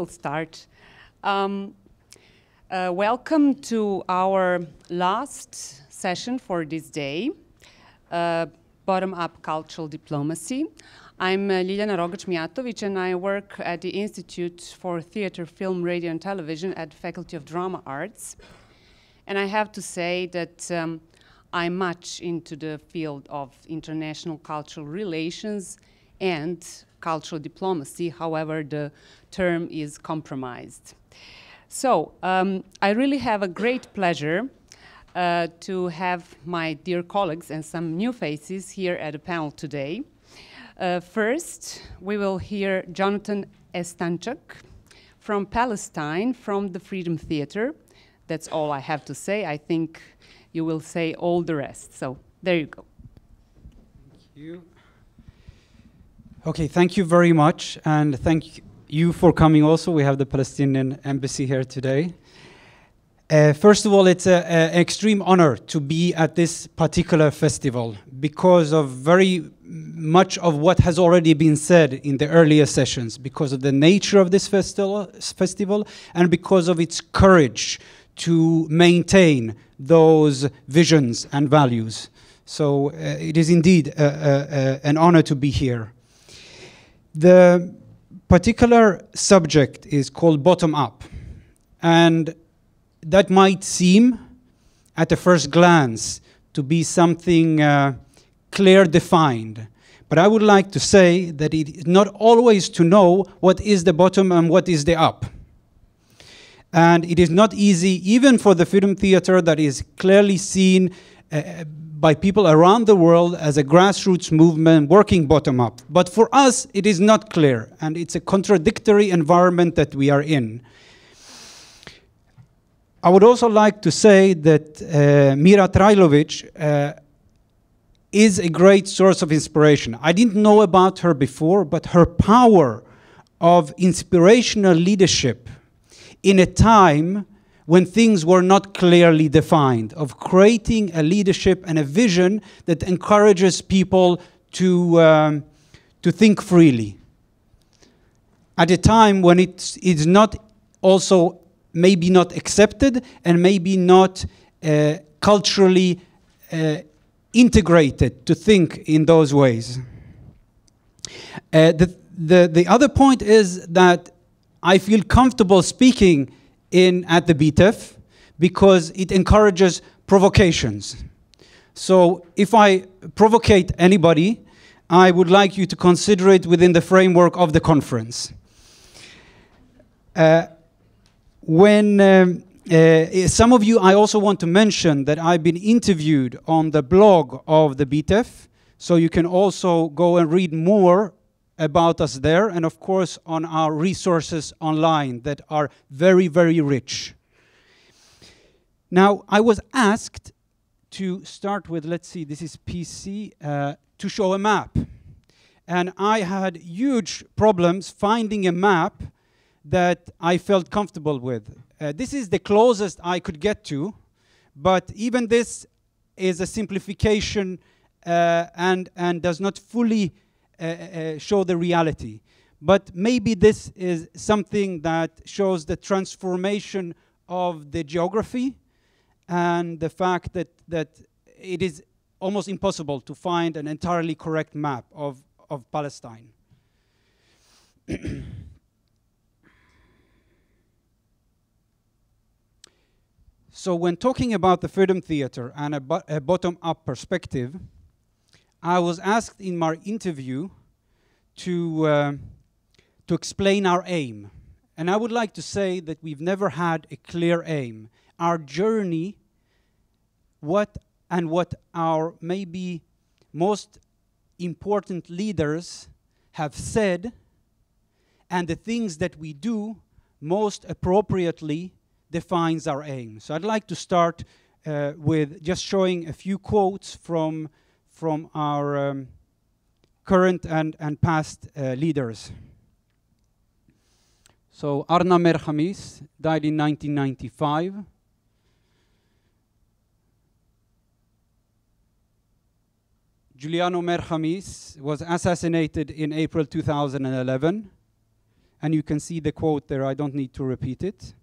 will start. Um, uh, welcome to our last session for this day, uh, Bottom-Up Cultural Diplomacy. I'm uh, Ljiljana Rogač-Mijatović and I work at the Institute for Theatre, Film, Radio and Television at Faculty of Drama Arts. And I have to say that um, I'm much into the field of international cultural relations and cultural diplomacy, however, the term is compromised. So, um, I really have a great pleasure uh, to have my dear colleagues and some new faces here at the panel today. Uh, first, we will hear Jonatan Stanczak from Palestine, from the Freedom Theater. That's all I have to say. I think you will say all the rest. So, there you go. Thank you. Okay, thank you very much, and thank you for coming also. We have the Palestinian embassy here today. Uh, first of all, it's an extreme honor to be at this particular festival because of very much of what has already been said in the earlier sessions, because of the nature of this festival, festival and because of its courage to maintain those visions and values. So uh, it is indeed an honor to be here. The particular subject is called bottom up. And that might seem, at a first glance, to be something uh, clear defined. But I would like to say that it is not always to know what is the bottom and what is the up. And it is not easy, even for the film theater that is clearly seen uh, by people around the world as a grassroots movement working bottom up. But for us, it is not clear, and it's a contradictory environment that we are in. I would also like to say that uh, Mira Trailović uh, is a great source of inspiration. I didn't know about her before, but her power of inspirational leadership in a time when things were not clearly defined, of creating a leadership and a vision that encourages people to, um, to think freely. At a time when it's, it's not also maybe not accepted and maybe not uh, culturally uh, integrated to think in those ways. Uh, the, the, the other point is that I feel comfortable speaking in at the BITEF because it encourages provocations. So if I provocate anybody, I would like you to consider it within the framework of the conference. Uh, when um, uh, some of you, I also want to mention that I've been interviewed on the blog of the BITEF, so you can also go and read more about us there, and of course on our resources online that are very, very rich. Now, I was asked to start with, let's see, this is PC, uh, to show a map. And I had huge problems finding a map that I felt comfortable with. Uh, this is the closest I could get to, but even this is a simplification uh, and, and does not fully Uh, uh, show the reality. But maybe this is something that shows the transformation of the geography and the fact that, that it is almost impossible to find an entirely correct map of, of Palestine. so when talking about the Freedom Theater and a, a bottom-up perspective, I was asked in my interview to, uh, to explain our aim. And I would like to say that we've never had a clear aim. Our journey, what and what our maybe most important leaders have said, and the things that we do most appropriately defines our aim. So I'd like to start uh, with just showing a few quotes from from our um, current and, and past uh, leaders. So Arna Mer Khamis died in 1995. Giuliano Mer Khamis was assassinated in April 2011. And you can see the quote there, I don't need to repeat it.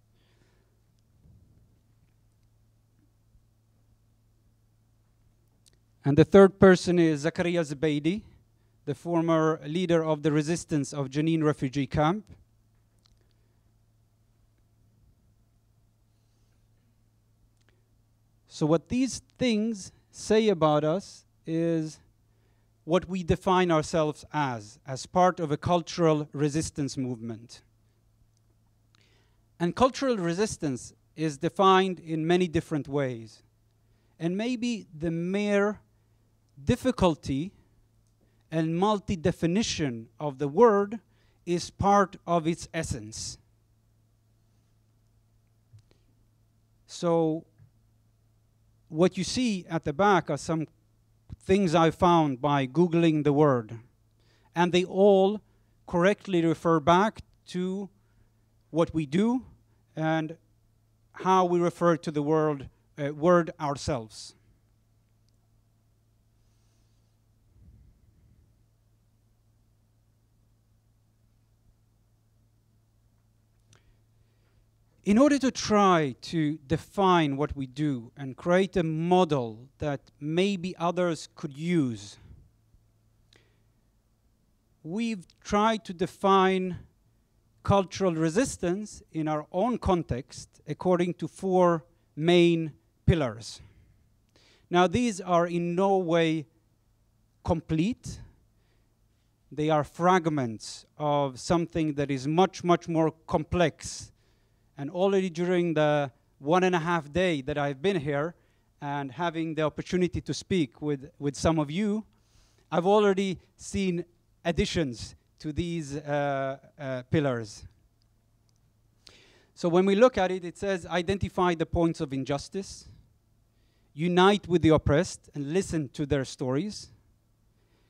And the third person is Zakaria Zubeidi, the former leader of the resistance of Jenin refugee camp. So, what these things say about us is what we define ourselves as, as part of a cultural resistance movement. And cultural resistance is defined in many different ways. And maybe the mere difficulty and multi definition of the word is part of its essence. So, what you see at the back are some things I found by Googling the word. And they all correctly refer back to what we do and how we refer to the word, uh, word ourselves. In order to try to define what we do and create a model that maybe others could use, we've tried to define cultural resistance in our own context according to four main pillars. Now, these are in no way complete. They are fragments of something that is much, much more complex and already during the one and a half day that I've been here and having the opportunity to speak with, with some of you, I've already seen additions to these uh, uh, pillars. So when we look at it, it says identify the points of injustice, unite with the oppressed and listen to their stories,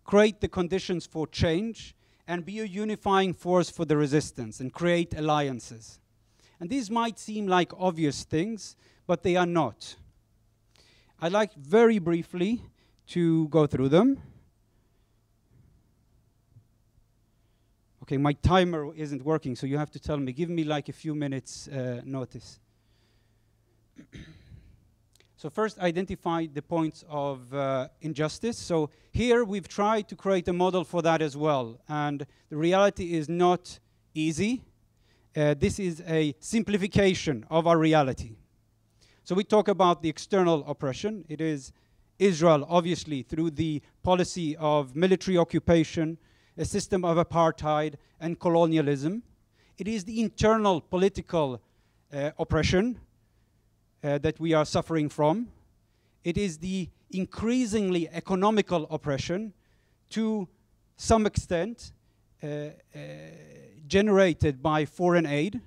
create the conditions for change, and be a unifying force for the resistance and create alliances. And these might seem like obvious things, but they are not. I'd like very briefly to go through them. Okay, my timer isn't working, so you have to tell me. Give me like a few minutes uh, notice. so first, identify the points of uh, injustice. So here we've tried to create a model for that as well. And the reality is not easy uh, this is a simplification of our reality. So we talk about the external oppression. It is Israel, obviously, through the policy of military occupation, a system of apartheid, and colonialism. It is the internal political uh, oppression uh, that we are suffering from. It is the increasingly economical oppression to some extent. Uh, uh generated by foreign aid,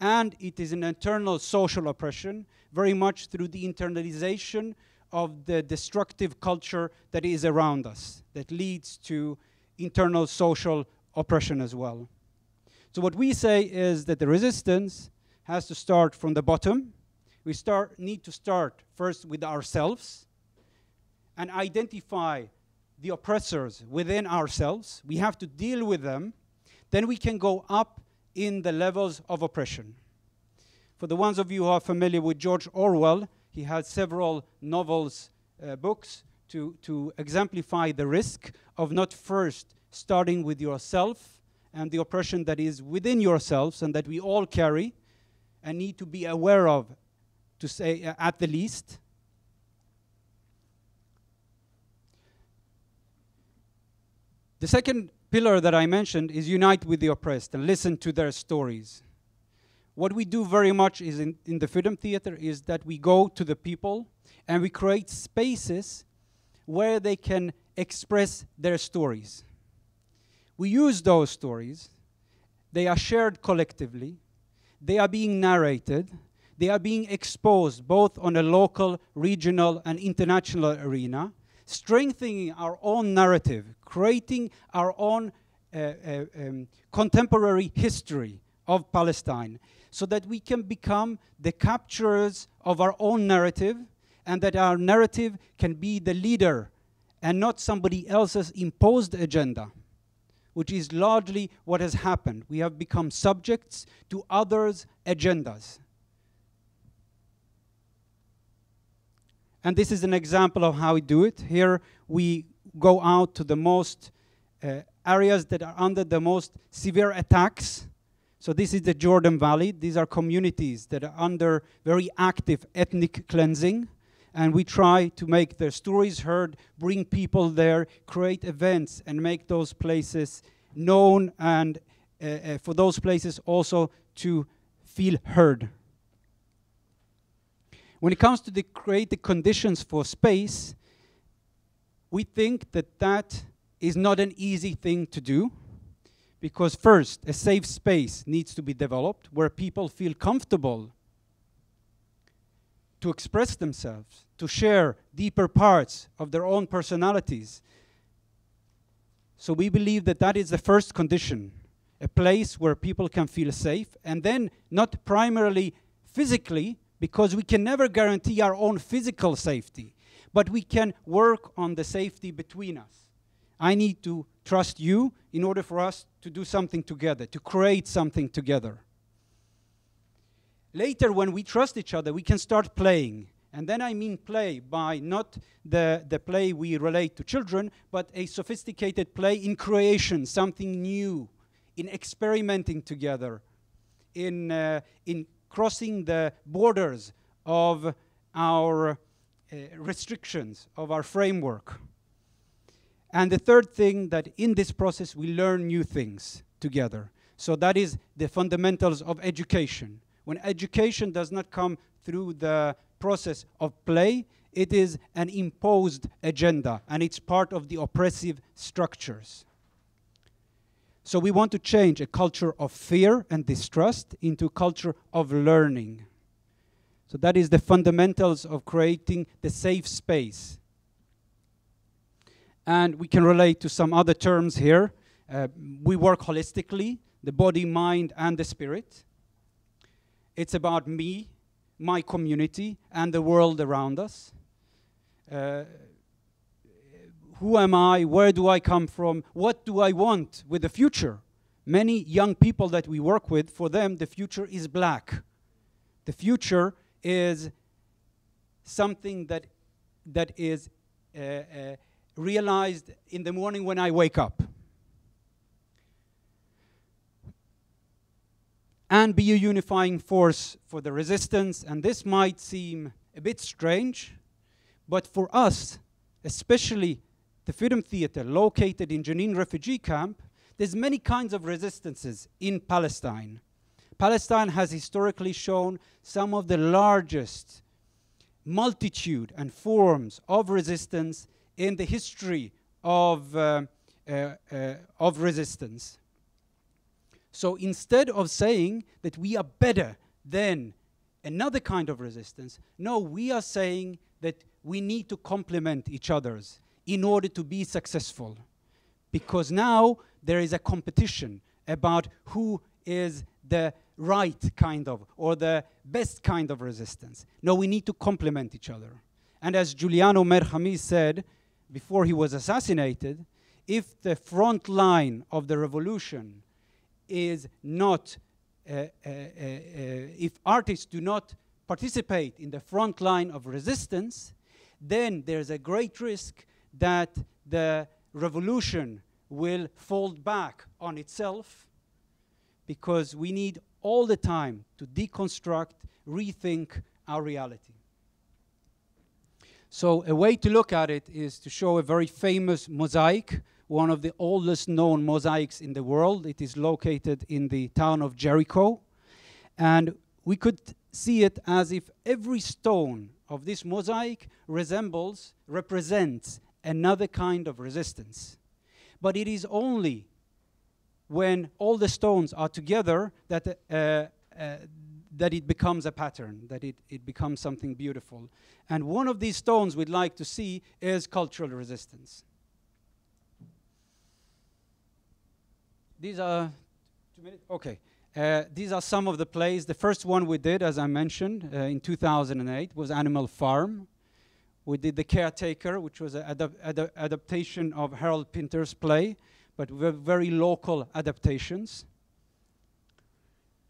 and it is an internal social oppression, very much through the internalization of the destructive culture that is around us, that leads to internal social oppression as well. So what we say is that the resistance has to start from the bottom. We start, need to start first with ourselves and identify the oppressors within ourselves. We have to deal with them then we can go up in the levels of oppression. For the ones of you who are familiar with George Orwell, he had several novels, uh, books to, to exemplify the risk of not first starting with yourself and the oppression that is within yourselves and that we all carry and need to be aware of, to say uh, at the least. The second pillar that I mentioned is unite with the oppressed and listen to their stories. What we do very much is in, in the Freedom Theater is that we go to the people and we create spaces where they can express their stories. We use those stories, they are shared collectively, they are being narrated, they are being exposed both on a local, regional, and international arena strengthening our own narrative, creating our own uh, uh, um, contemporary history of Palestine, so that we can become the capturers of our own narrative and that our narrative can be the leader and not somebody else's imposed agenda. which is largely what has happened. We have become subjects to others' agendas. And this is an example of how we do it. Here we go out to the most uh, areas that are under the most severe attacks. So this is the Jordan Valley. These are communities that are under very active ethnic cleansing. And we try to make their stories heard, bring people there, create events, and make those places known, and uh, uh, for those places also to feel heard. When it comes to the create the conditions for space, we think that that is not an easy thing to do because first a safe space needs to be developed where people feel comfortable to express themselves, to share deeper parts of their own personalities. So we believe that that is the first condition a place where people can feel safe, and then not primarily physically, because we can never guarantee our own physical safety, but we can work on the safety between us. I need to trust you in order for us to do something together, to create something together. Later, when we trust each other, we can start playing. And then I mean play by not the, the play we relate to children, but a sophisticated play in creation, something new, in experimenting together, in, uh, in crossing the borders of our uh, restrictions, of our framework. And the third thing that in this process we learn new things together. So that is the fundamentals of education. When education does not come through the process of play, it is an imposed agenda and it's part of the oppressive structures. So we want to change a culture of fear and distrust into a culture of learning. So that is the fundamentals of creating the safe space. And we can relate to some other terms here. Uh, we work holistically, the body, mind, and the spirit. It's about me, my community, and the world around us. Uh, who am I? Where do I come from? What do I want with the future? Many young people that we work with, for them, the future is black. The future is something that, that is uh, uh, realized in the morning when I wake up. And be a unifying force for the resistance. And this might seem a bit strange, but for us, especially the Freedom Theater, located in Jenin refugee camp, there's many kinds of resistances in Palestine. Palestine has historically shown some of the largest multitude and forms of resistance in the history of, uh, uh, uh, of resistance. So instead of saying that we are better than another kind of resistance, no, we are saying that we need to complement each other's in order to be successful. Because now there is a competition about who is the right kind of or the best kind of resistance. No, we need to complement each other. And as Giuliano Mer Khamis said before he was assassinated, if the front line of the revolution is not, uh, uh, uh if artists do not participate in the front line of resistance, then there's a great risk that the revolution will fold back on itself because we need all the time to deconstruct, rethink our reality. So a way to look at it is to show a very famous mosaic, one of the oldest known mosaics in the world. It is located in the town of Jericho. And we could see it as if every stone of this mosaic resembles, represents another kind of resistance. But it is only when all the stones are together that, uh, uh, that it becomes a pattern, that it, it becomes something beautiful. And one of these stones we'd like to see is cultural resistance. These are, two minutes? Okay. Uh, these are some of the plays. The first one we did, as I mentioned, uh, in 2008 was Animal Farm. We did The Caretaker, which was an adap adaptation of Harold Pinter's play. but very local adaptations.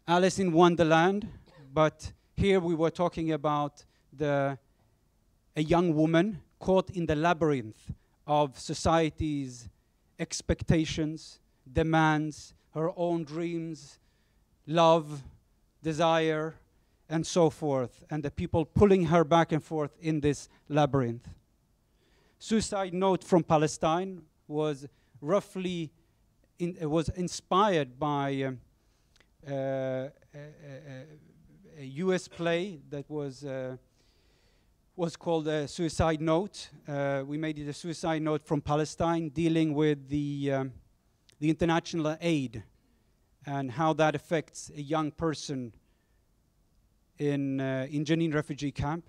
Alice in Wonderland, but here we were talking about the, a young woman caught in the labyrinth of society's expectations, demands, her own dreams, love, desire, and so forth, and the people pulling her back and forth in this labyrinth. Suicide Note from Palestine was roughly in, was inspired by um, uh, a, a, a, US play that was uh, was called a Suicide Note. Uh, we made it a Suicide Note from Palestine, dealing with the um, the international aid and how that affects a young person in, uh, in Jenin refugee camp.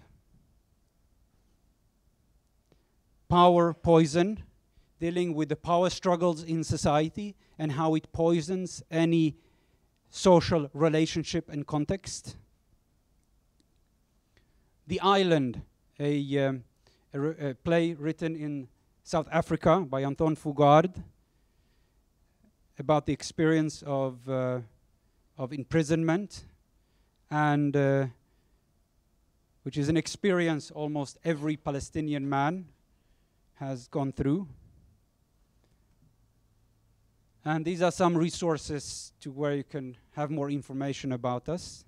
Power poison, dealing with the power struggles in society and how it poisons any social relationship and context. The Island, a, um, play written in South Africa by Anton Fugard about the experience of, uh, of imprisonment and uh, which is an experience almost every Palestinian man has gone through. And these are some resources to where you can have more information about us.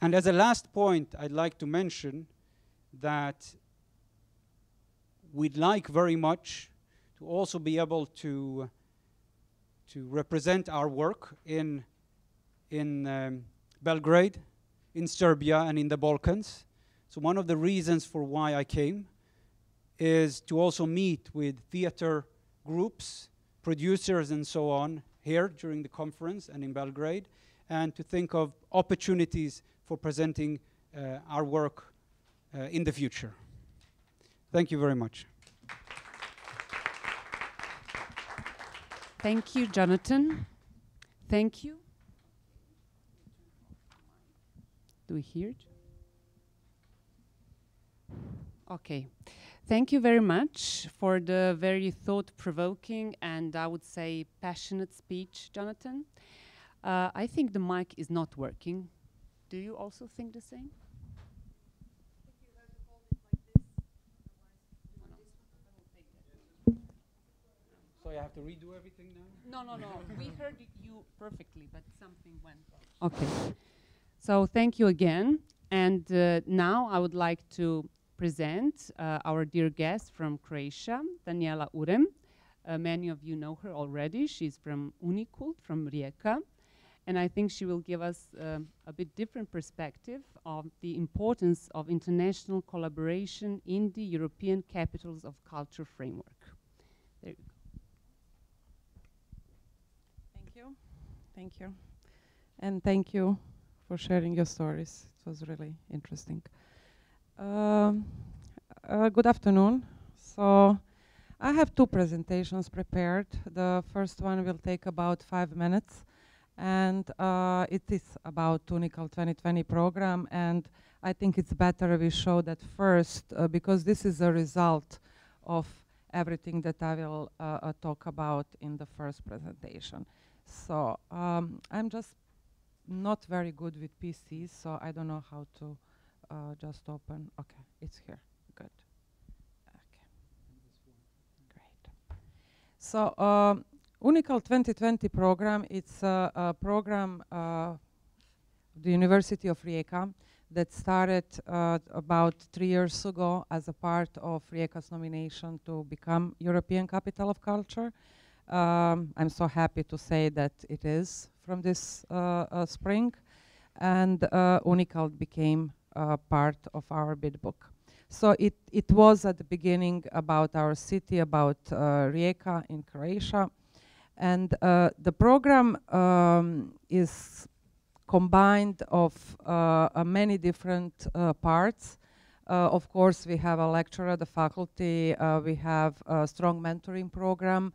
And as a last point, I'd like to mention that we'd like very much to also be able to, to represent our work in, in um, Belgrade, in Serbia, and in the Balkans. So one of the reasons for why I came is to also meet with theater groups, producers, and so on here during the conference and in Belgrade, and to think of opportunities for presenting uh, our work uh, in the future. Thank you very much. Thank you, Jonatan. Thank you. Do we hear it? Okay. Thank you very much for the very thought-provoking and I would say passionate speech, Jonatan. Uh, I think the mic is not working. Do you also think the same? So I have to redo everything now? No, no, no. we heard you perfectly, but something went wrong. Okay. So thank you again. And uh, now I would like to present uh, our dear guest from Croatia, Daniela Urem. Uh, many of you know her already. She's from Unicult, from Rijeka. And I think she will give us um, a bit different perspective of the importance of international collaboration in the European Capitals of Culture framework. There you go. Thank you. Thank you. And thank you for sharing your stories. It was really interesting. Um, uh, good afternoon. So I have two presentations prepared. The first one will take about five minutes and uh, it is about Unicult 2020 program and I think it's better we show that first uh, because this is a result of everything that I will uh, uh, talk about in the first presentation. So um, I'm just not very good with PCs, so I don't know how to uh, just open. Okay, it's here. Good. Okay. Great. So um, Unicult 2020 program, it's a, program uh, the University of Rijeka that started uh, about three years ago as a part of Rijeka's nomination to become European Capital of Culture. Um, I'm so happy to say that it is from this uh, uh, spring, and uh, Unicult became part of our bid book. So it, it was at the beginning about our city, about Rijeka in Croatia, and uh, the program um, is combined of uh, uh, many different parts. of course, we have a lecturer at the faculty, we have a strong mentoring program,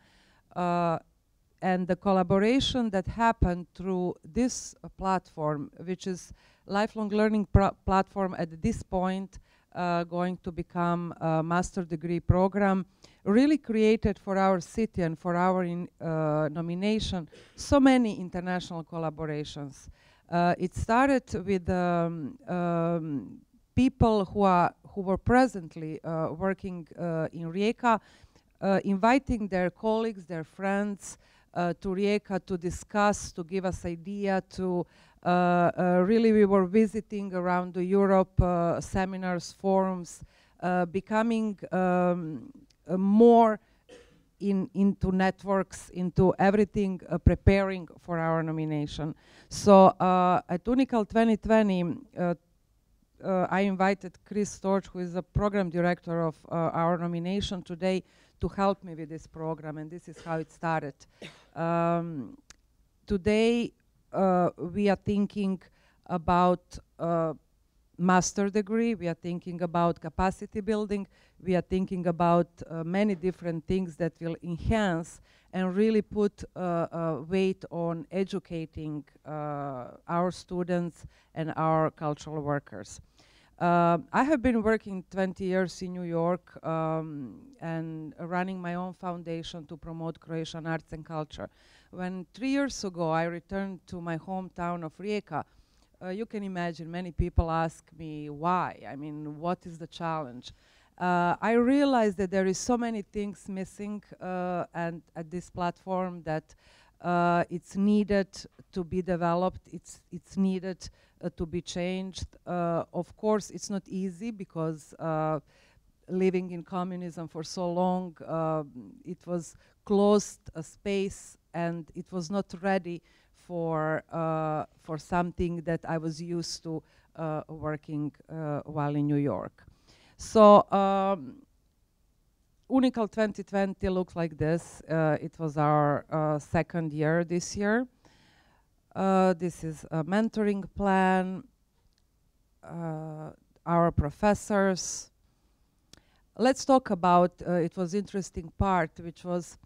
and the collaboration that happened through this uh, platform, which is lifelong learning platform at this point, uh, going to become a master degree program really created for our city and for our in, uh, nomination so many international collaborations. Uh, it started with um, um, people who are who were presently uh, working uh, in Rijeka, inviting their colleagues, their friends to Rijeka to discuss, to give us idea, to really we were visiting around Europe, seminars, forums, becoming um, more in, into networks, into everything, uh, preparing for our nomination. So uh, at Unicult 2020, uh, uh, I invited Chris Torch, who is the program director of uh, our nomination today, to help me with this program, and this is how it started. Um, today, uh, we are thinking about uh, master degree, we are thinking about capacity building, we are thinking about uh, many different things that will enhance and really put uh, weight on educating our students and our cultural workers. Uh, I have been working 20 years in New York um, and running my own foundation to promote Croatian arts and culture. When three years ago I returned to my hometown of Rijeka, uh, you can imagine many people ask me why. I mean, what is the challenge? Uh, I realized that there is so many things missing uh, and at this platform that uh, it's needed to be developed. It's it's needed to be changed. Uh, of course, it's not easy because uh, living in communism for so long, it was closed space and it was not ready for for something that I was used to working while in New York. So um, Unicult 2020 looks like this. Uh, it was our uh, second year this year. Uh, this is a mentoring plan, uh, our professors. Let's talk about, uh, it was interesting part, which was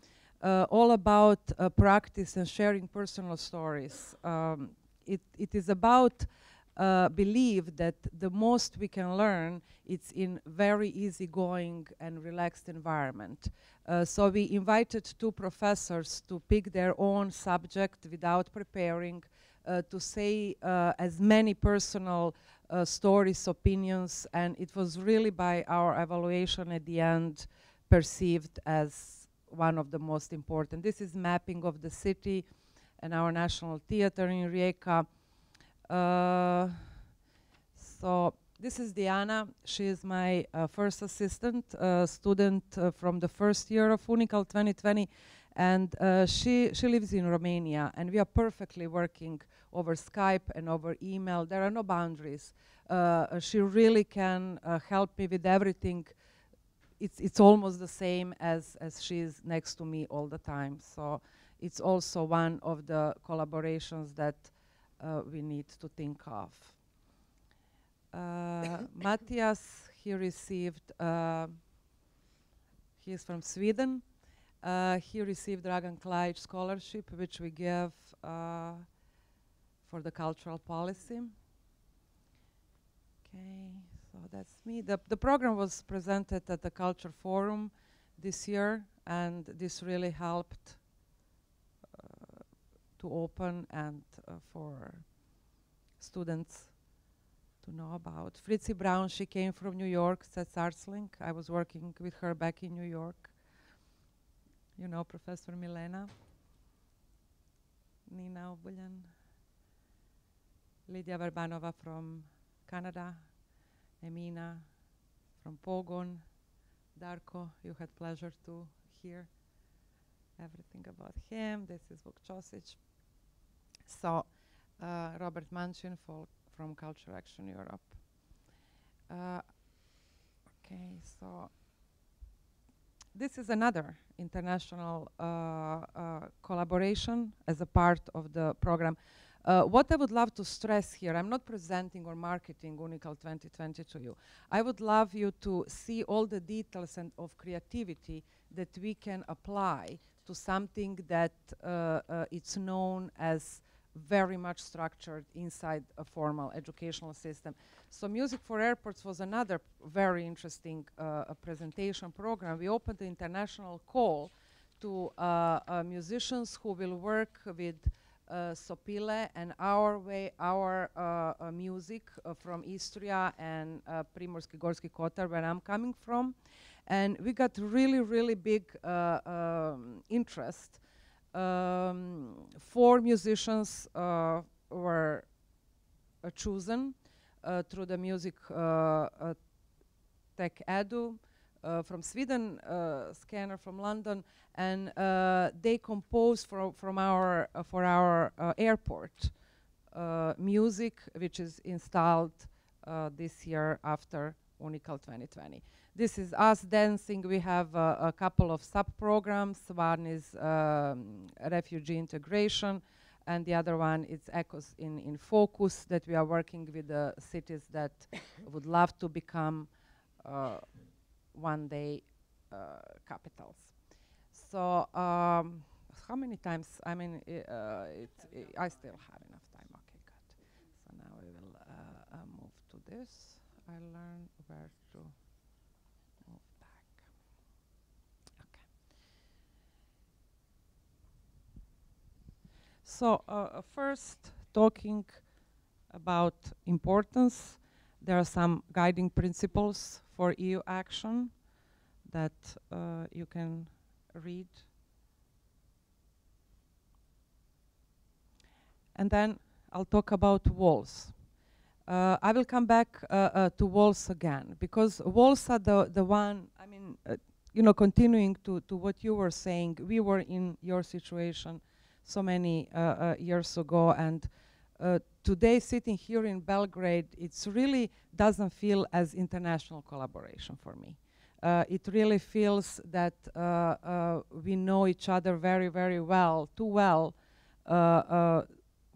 uh, all about uh, practice and sharing personal stories. Um, it, it is about uh, believe that the most we can learn it's in very easygoing and relaxed environment. Uh, so we invited two professors to pick their own subject without preparing, uh, to say uh, as many personal uh, stories, opinions, and it was really by our evaluation at the end perceived as one of the most important. This is mapping of the city and our National Theater in Rijeka. Uh, so this is Diana. She is my uh, first assistant, uh, student uh, from the first year of Unicult 2020. And uh, she, she lives in Romania, and we are perfectly working over Skype and over email. There are no boundaries. She really can help me with everything. It's, it's almost the same as, as she's next to me all the time. So it's also one of the collaborations that uh, we need to think of. Uh, Matthias, he received, uh, he is from Sweden. Uh, he received Dragan Klaic scholarship, which we give uh, for the cultural policy. Okay, so that's me. The, the program was presented at the Culture Forum this year, and this really helped to open and uh, for students to know about. Fritzi Brown, she came from New York, that's ArtsLink. I was working with her back in New York. You know Professor Milena, Nina Obuljen, Lydia Varbanova from Canada, Emina from Pogon, Darko, you had pleasure to hear everything about him. This is Vuk Čosić. So uh, Robert Manchin from Culture Action Europe. Uh, okay, so this is another international uh, uh, collaboration as a part of the program. Uh, what I would love to stress here, I'm not presenting or marketing Unicult 2020 to you. I would love you to see all the details and of creativity that we can apply to something that uh, uh, it's known as very much structured inside a formal educational system. So Music for Airports was another very interesting uh, presentation program. We opened the international call to uh, uh, musicians who will work with uh, Sopile and our way, our uh, music from Istria and Primorski Gorski Kotar, where I'm coming from. And we got really, really big um, interest. Um, four musicians uh, were uh, chosen uh, through the music tech edu uh, from Sweden, uh, scanner from London, and uh, they composed for, from our, for our airport music, which is installed this year after Unicult 2020. This is us dancing. We have uh, a couple of sub-programs. One is um, refugee integration, and the other one is Ecos in, in Focus that we are working with the cities that would love to become uh, one day uh, capitals. So um, how many times? I mean, uh, it, it, I still have enough time. Okay, good. So now we will uh, uh, move to this. I learn where to move back. Okay. So uh, first, talking about importance. There are some guiding principles for EU action that uh, you can read. And then I'll talk about walls. Uh, I will come back uh, uh to walls again because walls are the, the one, I mean, uh, you know, continuing to, to what you were saying, we were in your situation so many uh, years ago and uh, today sitting here in Belgrade, it really doesn't feel as international collaboration for me. Uh, it really feels that uh, uh we know each other very, very well, too well uh, uh,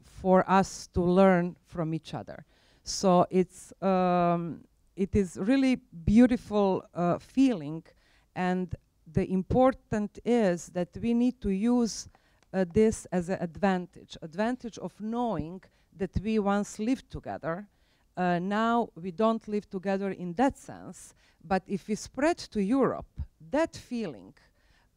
for us to learn from each other. So it's um, it is really beautiful feeling, and the important is that we need to use this as an advantage, advantage of knowing that we once lived together. Uh, now we don't live together in that sense, but if we spread to Europe, that feeling,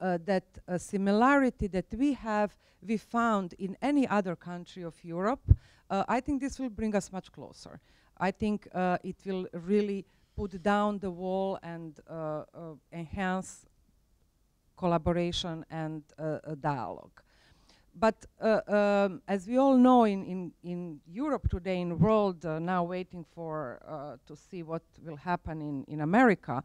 uh, that uh, similarity that we have, we found in any other country of Europe, uh, I think this will bring us much closer. I think uh, it will really put down the wall and uh, enhance collaboration and dialogue but uh, um, as we all know in, in, in Europe today, in the world uh, now waiting for uh, to see what will happen in, in America,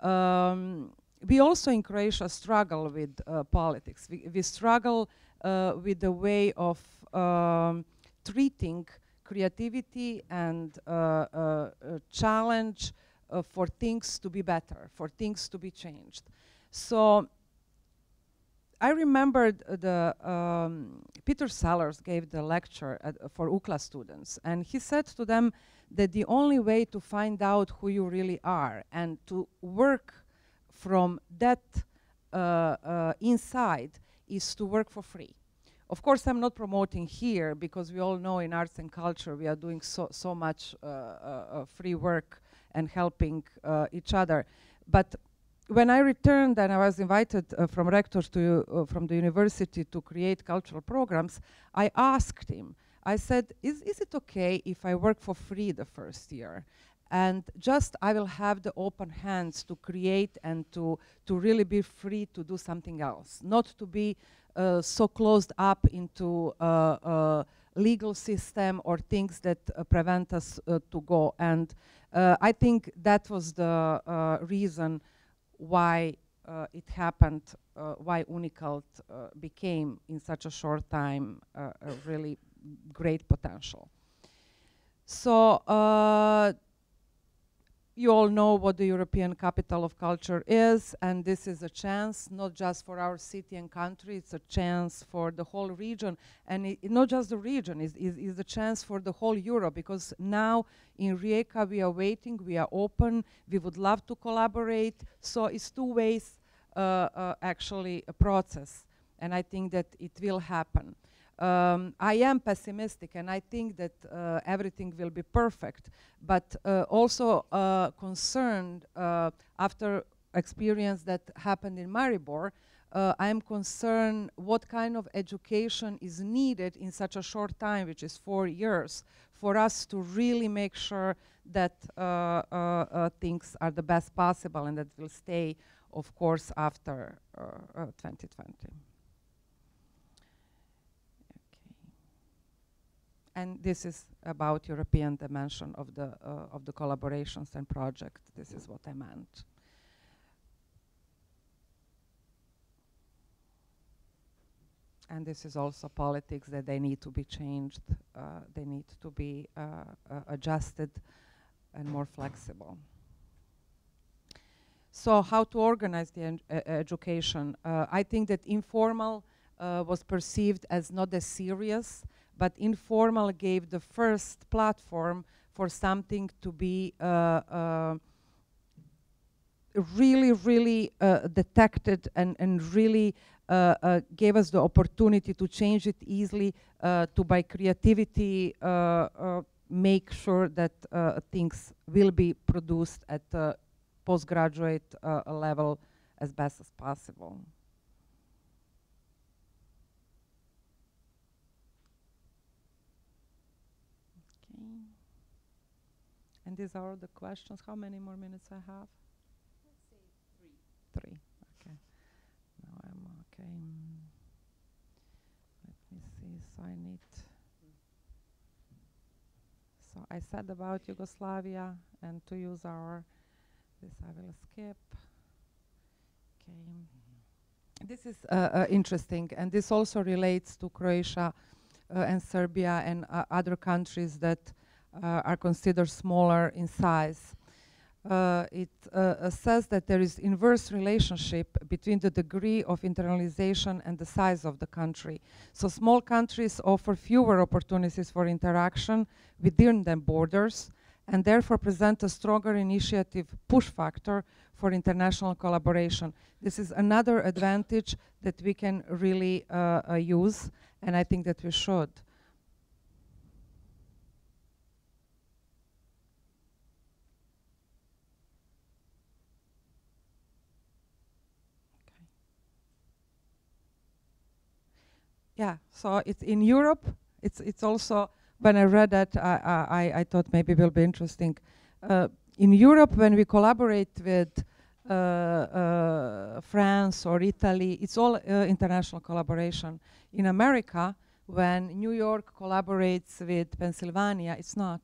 um, we also in Croatia struggle with uh, politics. We, we struggle uh, with the way of um, treating creativity and uh, challenge for things to be better, for things to be changed. So I remembered the um, Peter Sellars gave the lecture at, uh, for UCLA students, and he said to them that the only way to find out who you really are and to work from that uh, uh, inside is to work for free. Of course, I'm not promoting here because we all know in arts and culture we are doing so, so much uh, uh, uh free work and helping each other. But when I returned and I was invited uh, from rectors to, uh, from the university to create cultural programs, I asked him, I said, is, is it okay if I work for free the first year? And just I will have the open hands to create and to, to really be free to do something else, not to be uh, so closed up into uh, uh, legal system or things that uh, prevent us to go. And I think that was the reason why uh, it happened, uh, why Unicult uh, became in such a short time uh, a really great potential. So uh, you all know what the European Capital of Culture is, and this is a chance not just for our city and country, it's a chance for the whole region, and it, not just the region, it's, it's, it's a chance for the whole Europe, because now in Rijeka we are waiting, we are open, we would love to collaborate, so it's two ways uh, uh, actually a process, and I think that it will happen. Um, I am pessimistic and I think that uh, everything will be perfect, but uh, also uh, concerned uh, after experience that happened in Maribor, uh, I am concerned what kind of education is needed in such a short time, which is four years, for us to really make sure that uh, things are the best possible and that will stay, of course, after 2020. And this is about European dimension of the uh, of the collaborations and projects. This is what I meant. and this is also politics that they need to be changed, uh, they need to be uh, uh, adjusted and more flexible. So how to organize the education? Uh, I think that informal uh, was perceived as not as serious, but informal gave the first platform for something to be uh, really, really detected and, and really uh, uh, gave us the opportunity to change it easily, uh, to by creativity make sure that things will be produced at postgraduate level as best as possible. And these are the questions. How many more minutes I have? Let's say three. Three. Okay. Now I'm Okay. Let me see. So I need. So I said about Yugoslavia and to use our. This I will skip. Okay. This is uh, uh, interesting, and this also relates to Croatia uh, and Serbia and uh, other countries that are considered smaller in size uh, it uh, says that there is inverse relationship between the degree of internalization and the size of the country. So small countries offer fewer opportunities for interaction within their borders and therefore present a stronger initiative push factor for international collaboration. This is another advantage that we can really uh, uh use and I think that we should. Yeah, so it's in Europe. It's it's also when I read that I I, I thought maybe it will be interesting. Uh, in Europe, when we collaborate with uh, uh, France or Italy, it's all uh, international collaboration. In America, when New York collaborates with Pennsylvania, it's not.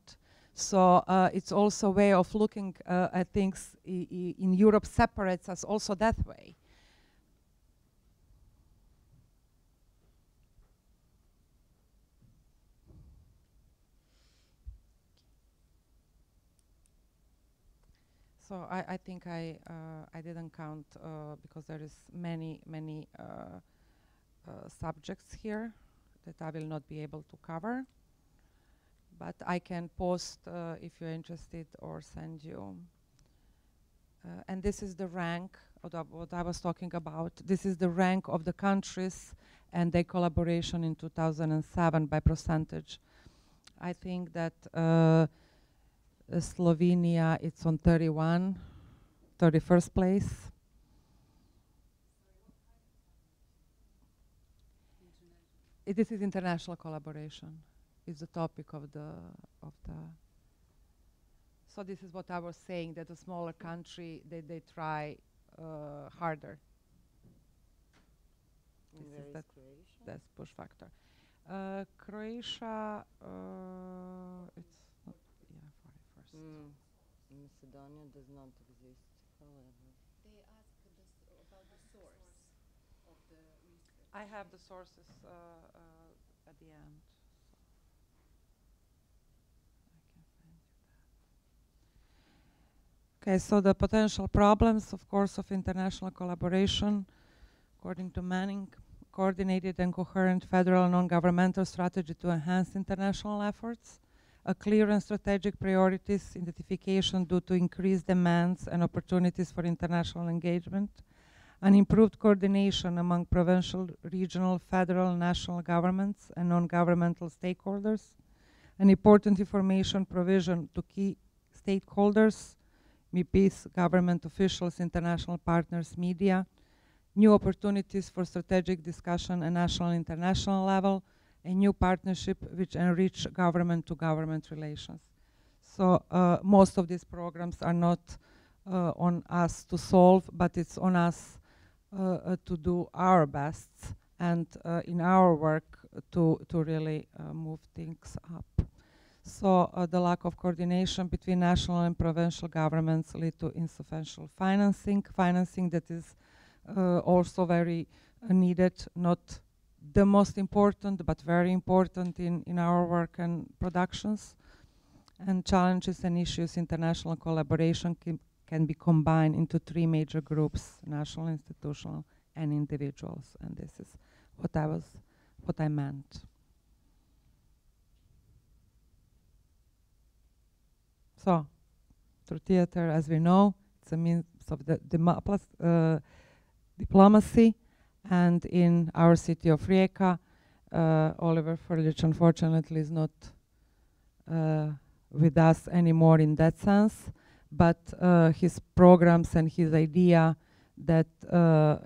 So uh, it's also a way of looking uh, at things in Europe separates us also that way. So I, I think I uh, I didn't count uh, because there is many many uh, subjects here that I will not be able to cover. But I can post if you're interested or send you. and this is the rank of what I was talking about. This is the rank of the countries and their collaboration in 2007 by percentage. I think that uh, Slovenia, it's on 31, 31st place. It, this is international collaboration. Is the topic of the of the. So this is what I was saying that a smaller country they they try uh, harder. This is that that's push factor. Uh, Croatia, uh, it's Mm. Macedonia does not exist, however. They ask about the source of the research. I have the sources uh, uh, at the end. Okay, so the potential problems, of course, of international collaboration, according to Manning, coordinated and coherent federal non-governmental strategy to enhance international efforts, a clear and strategic priorities identification due to increased demands and opportunities for international engagement, an improved coordination among provincial, regional, federal, national governments and non-governmental stakeholders, an important information provision to key stakeholders, MPs, government officials, international partners, media, new opportunities for strategic discussion at national and international level, a new partnership which enrich government to government relations. So uh, most of these programs are not uh, on us to solve, but it's on us uh, uh to do our best and uh, in our work to, to really uh, move things up. So the lack of coordination between national and provincial governments lead to insufficient financing, financing that is also very needed, not the most important, but very important in, in our work and productions. And challenges and issues, international collaboration can, can be combined into three major groups, national, institutional, and individuals. And this is what I was, what I meant. So, through theater, as we know, it's a means of the uh, diplomacy, and in our city of Rijeka, uh, Oliver Frljić unfortunately is not uh, with us anymore in that sense, but uh, his programs and his idea that uh,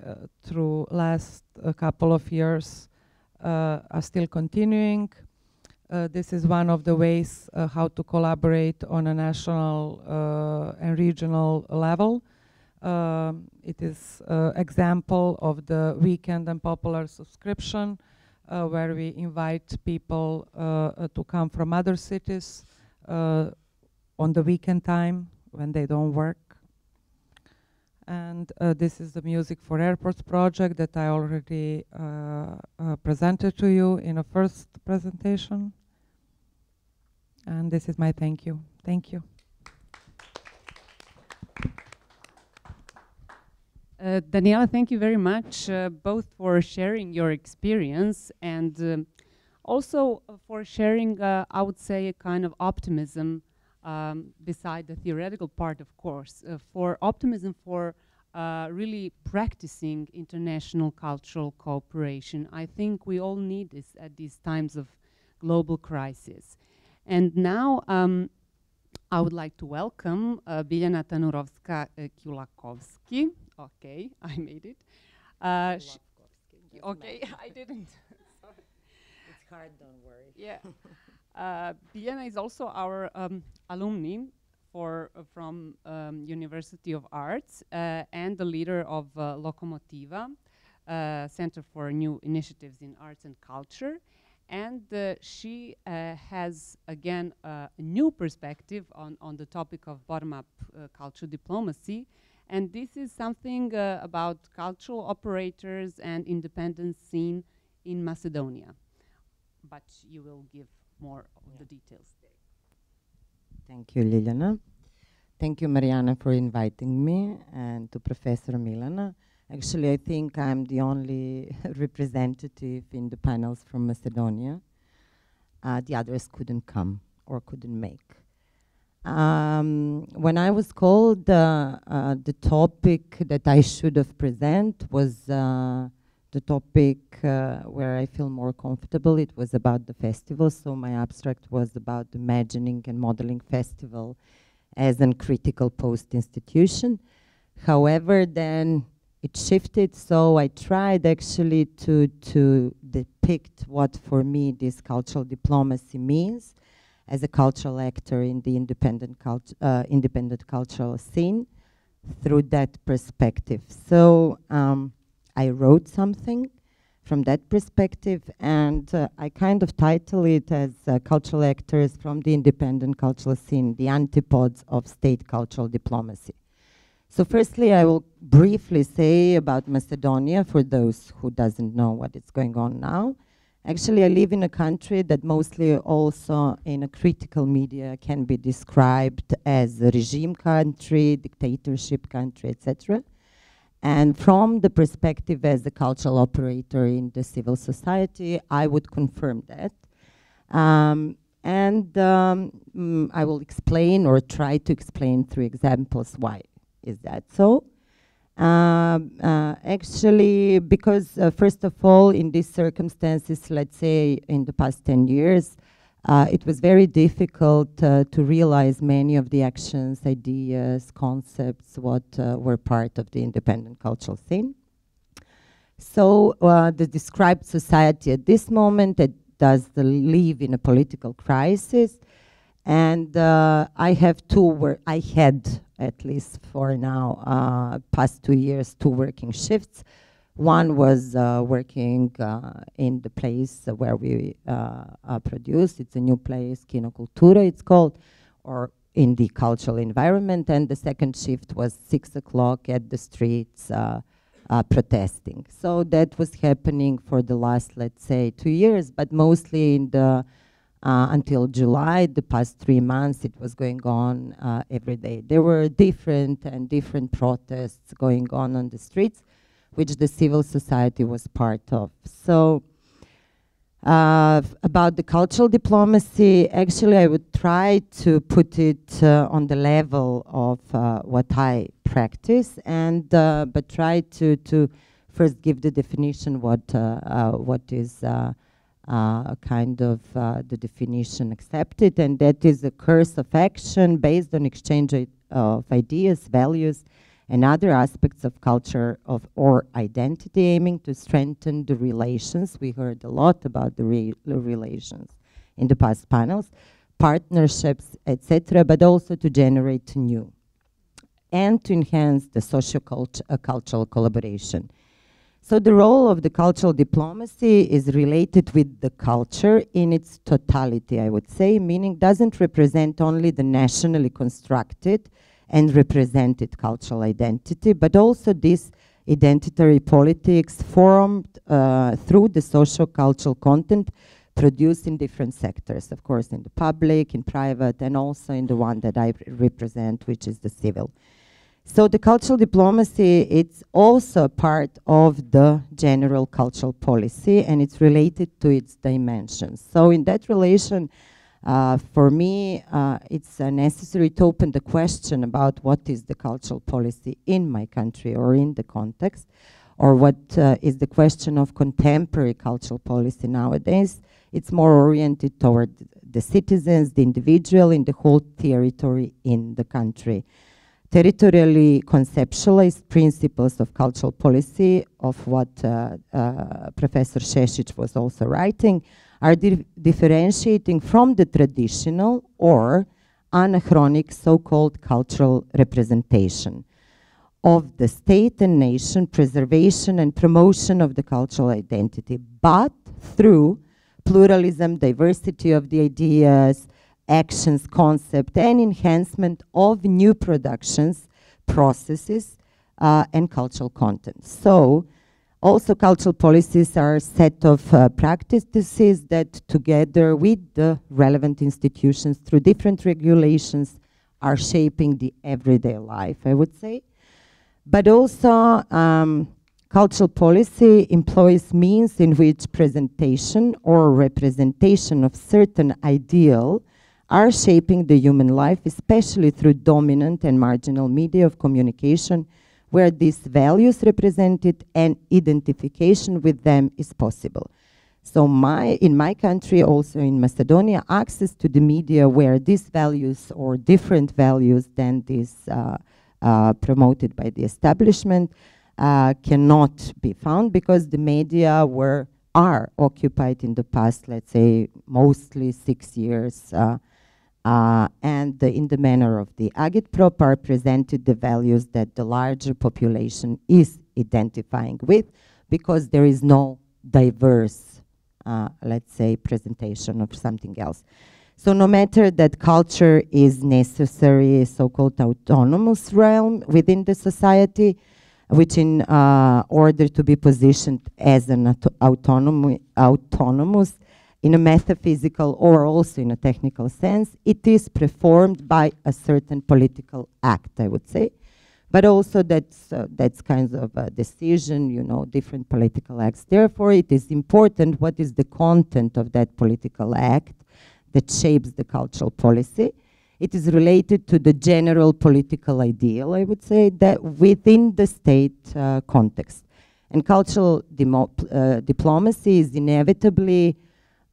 through last a couple of years uh, are still continuing. Uh, this is one of the ways how to collaborate on a national and regional level um, it is uh, example of the weekend and popular subscription uh, where we invite people uh, to come from other cities uh, on the weekend time when they don't work. And uh, this is the Music for Airports project that I already presented to you in a first presentation. And this is my thank you. Thank you. Uh, Daniela, thank you very much, uh, both for sharing your experience and um, also for sharing, uh, I would say, a kind of optimism um, beside the theoretical part, of course, uh, for optimism for uh, really practicing international cultural cooperation. I think we all need this at these times of global crisis. And now um, I would like to welcome uh, Biljana Tanurovska-Kulakovski, Okay, I made it. Uh, okay, I didn't. it's hard, don't worry. Yeah. uh, Biljana is also our um, alumni for uh, from um, University of Arts uh, and the leader of uh, Lokomotiva, uh, Center for New Initiatives in Arts and Culture. And uh, she has, again, a new perspective on, on the topic of bottom-up cultural diplomacy and this is something uh, about cultural operators and independent scene in Macedonia. But you will give more of yeah. the details. there. Thank you, Ljiljana. Thank you, Marijana, for inviting me and to Professor Milena. Actually, I think I'm the only representative in the panels from Macedonia. Uh, the others couldn't come or couldn't make. Um, when I was called, uh, uh, the topic that I should have present was uh, the topic uh, where I feel more comfortable. It was about the festival, so my abstract was about imagining and modeling festival as a critical post institution. However, then it shifted, so I tried actually to to depict what for me this cultural diplomacy means as a cultural actor in the independent, cult uh, independent cultural scene through that perspective. So um, I wrote something from that perspective, and uh, I kind of title it as uh, cultural actors from the independent cultural scene, the antipodes of state cultural diplomacy. So firstly, I will briefly say about Macedonia for those who doesn't know what is going on now. Actually, I live in a country that mostly also in a critical media can be described as a regime country, dictatorship country, etc. And from the perspective as a cultural operator in the civil society, I would confirm that. Um, and um, mm, I will explain or try to explain through examples why is that so. Um, uh, actually, because uh, first of all, in these circumstances, let's say in the past 10 years, uh, it was very difficult uh, to realize many of the actions, ideas, concepts, what uh, were part of the independent cultural scene. So uh, the described society at this moment that does live in a political crisis, and I have two. I had at least for now, uh, past two years, two working shifts. One was uh, working uh, in the place where we uh, uh, produce. It's a new place, Kino Kultura, it's called, or in the cultural environment. And the second shift was six o'clock at the streets uh, protesting. So that was happening for the last, let's say, two years, but mostly in the uh, until July, the past three months, it was going on uh, every day. There were different and different protests going on on the streets, which the civil society was part of. So, uh, about the cultural diplomacy, actually, I would try to put it uh, on the level of uh, what I practice, and uh, but try to to first give the definition what what is uh, kind of uh, the definition accepted, and that is a course of action based on exchange of ideas, values, and other aspects of culture of or identity, aiming to strengthen the relations. We heard a lot about the, re relations in the past panels, partnerships, etc., but also to generate new and to enhance the social cultural uh, collaboration. So the role of the cultural diplomacy is related with the culture in its totality, I would say, meaning doesn't represent only the nationally constructed and represented cultural identity, but also this identitary politics formed uh, through the social cultural content produced in different sectors, of course, in the public, in private, and also in the one that I represent, which is the civil. So the cultural diplomacy, it's also part of the general cultural policy and it's related to its dimensions. So in that relation, uh, for me, uh, it's uh, necessary to open the question about what is the cultural policy in my country or in the context, or what uh, is the question of contemporary cultural policy nowadays. It's more oriented toward the citizens, the individual in the whole territory in the country territorially conceptualized principles of cultural policy, of what uh, uh, Professor Šešić was also writing, are di differentiating from the traditional or anachronic so-called cultural representation of the state and nation preservation and promotion of the cultural identity, but through pluralism, diversity of the ideas, actions, concept, and enhancement of new productions, processes, uh, and cultural content. So, also cultural policies are a set of uh, practices that together with the relevant institutions through different regulations are shaping the everyday life, I would say. But also, um, cultural policy employs means in which presentation or representation of certain ideal are shaping the human life, especially through dominant and marginal media of communication, where these values represented and identification with them is possible. So my, in my country, also in Macedonia, access to the media where these values or different values than these uh, uh, promoted by the establishment uh, cannot be found because the media were are occupied in the past, let's say, mostly six years uh, and the, in the manner of the agitprop are presented the values that the larger population is identifying with because there is no diverse, uh, let's say, presentation of something else. So no matter that culture is necessary, so-called autonomous realm within the society, which in uh, order to be positioned as an auto autonomous in a metaphysical or also in a technical sense, it is performed by a certain political act, I would say. But also that's, uh, that's kind of a decision, you know, different political acts. Therefore, it is important what is the content of that political act that shapes the cultural policy. it is related to the general political ideal, I would say, that within the state uh, context. And cultural uh, diplomacy is inevitably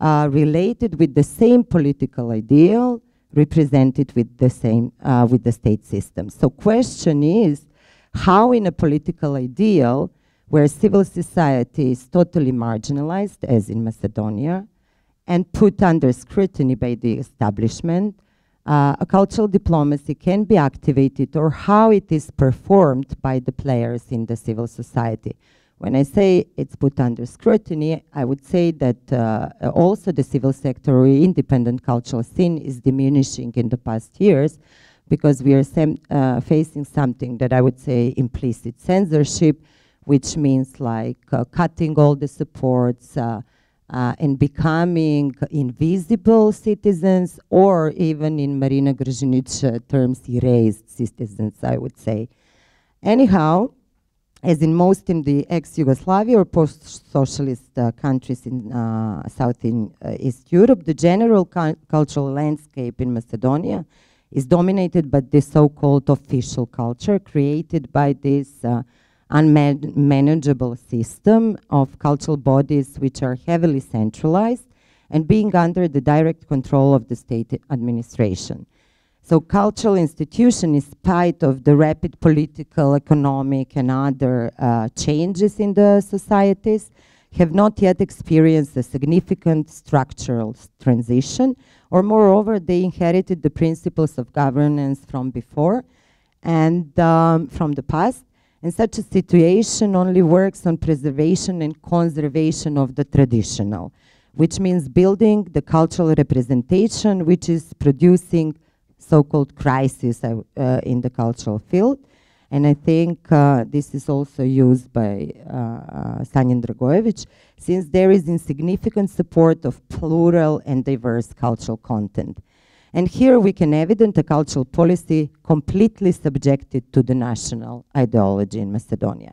uh, related with the same political ideal represented with the same uh, with the state system. So question is how in a political ideal where civil society is totally marginalized as in Macedonia and put under scrutiny by the establishment uh, a cultural diplomacy can be activated or how it is performed by the players in the civil society. When I say it's put under scrutiny, I would say that uh, also the civil sector or independent cultural scene is diminishing in the past years because we are uh, facing something that I would say implicit censorship, which means like uh, cutting all the supports, uh, uh, and becoming invisible citizens, or even in Marina uh, terms, erased citizens, I would say. Anyhow, as in most in the ex-Yugoslavia or post-socialist uh, countries in uh, South in uh, East Europe, the general cultural landscape in Macedonia is dominated by the so-called official culture created by this uh, unmanageable system of cultural bodies which are heavily centralized and being under the direct control of the state administration. So cultural institutions, in spite of the rapid political, economic, and other uh, changes in the societies, have not yet experienced a significant structural transition, or moreover, they inherited the principles of governance from before and um, from the past, and such a situation only works on preservation and conservation of the traditional, which means building the cultural representation which is producing so-called crisis uh, uh, in the cultural field. And I think uh, this is also used by uh, uh Dragojevic, since there is insignificant support of plural and diverse cultural content. And here we can evidence a cultural policy completely subjected to the national ideology in Macedonia.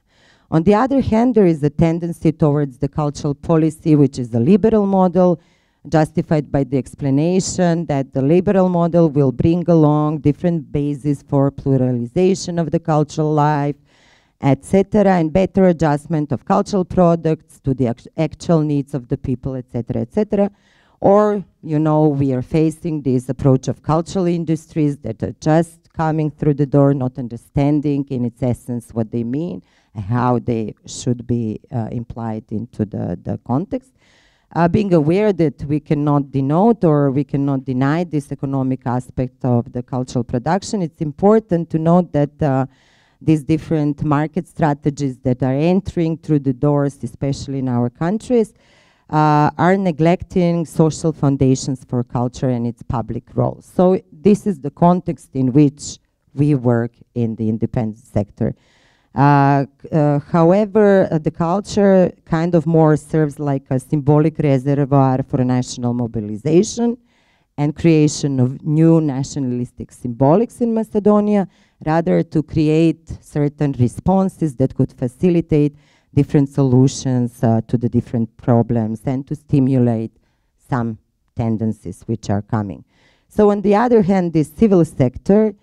On the other hand, there is a tendency towards the cultural policy, which is a liberal model, justified by the explanation that the liberal model will bring along different bases for pluralization of the cultural life, etc., and better adjustment of cultural products to the actual needs of the people, etc., etc. Or, you know, we are facing this approach of cultural industries that are just coming through the door, not understanding in its essence what they mean, and how they should be uh, implied into the, the context. Uh, being aware that we cannot denote or we cannot deny this economic aspect of the cultural production, it's important to note that uh, these different market strategies that are entering through the doors, especially in our countries, uh, are neglecting social foundations for culture and its public role. So this is the context in which we work in the independent sector. Uh, uh, however, uh, the culture kind of more serves like a symbolic reservoir for national mobilization and creation of new nationalistic symbolics in Macedonia, rather to create certain responses that could facilitate different solutions uh, to the different problems and to stimulate some tendencies which are coming. So on the other hand, the civil sector,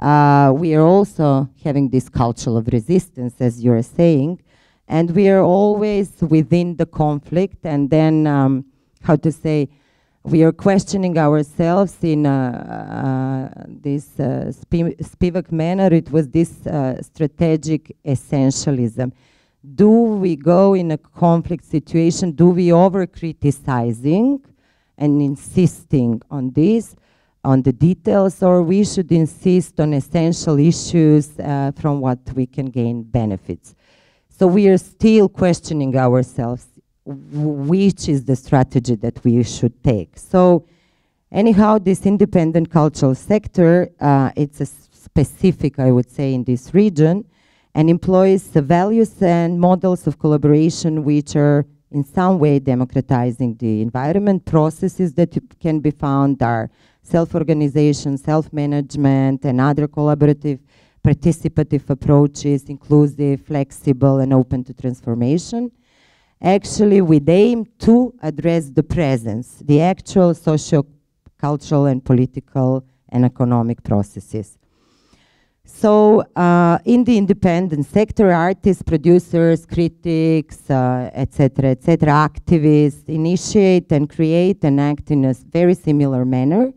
uh, we are also having this culture of resistance, as you're saying, and we are always within the conflict, and then, um, how to say, we are questioning ourselves in uh, uh, this uh, Spivak manner. It was this uh, strategic essentialism do we go in a conflict situation? Do we over criticizing and insisting on this, on the details, or we should insist on essential issues uh, from what we can gain benefits? So we are still questioning ourselves which is the strategy that we should take. So anyhow, this independent cultural sector, uh, it's a specific, I would say, in this region, and employs the values and models of collaboration which are in some way democratizing the environment. Processes that can be found are self-organization, self-management, and other collaborative participative approaches, inclusive, flexible, and open to transformation. Actually, we aim to address the presence, the actual social, cultural, and political and economic processes. So, uh, in the independent sector, artists, producers, critics, etc., uh, etc., et activists initiate and create and act in a very similar manner,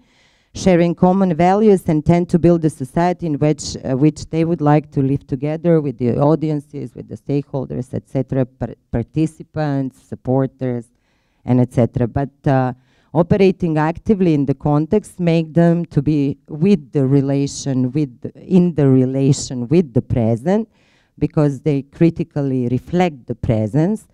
sharing common values and tend to build a society in which, uh, which they would like to live together with the audiences, with the stakeholders, etc., par participants, supporters, and etc. But uh, operating actively in the context make them to be with the relation with the, in the relation with the present because they critically reflect the presence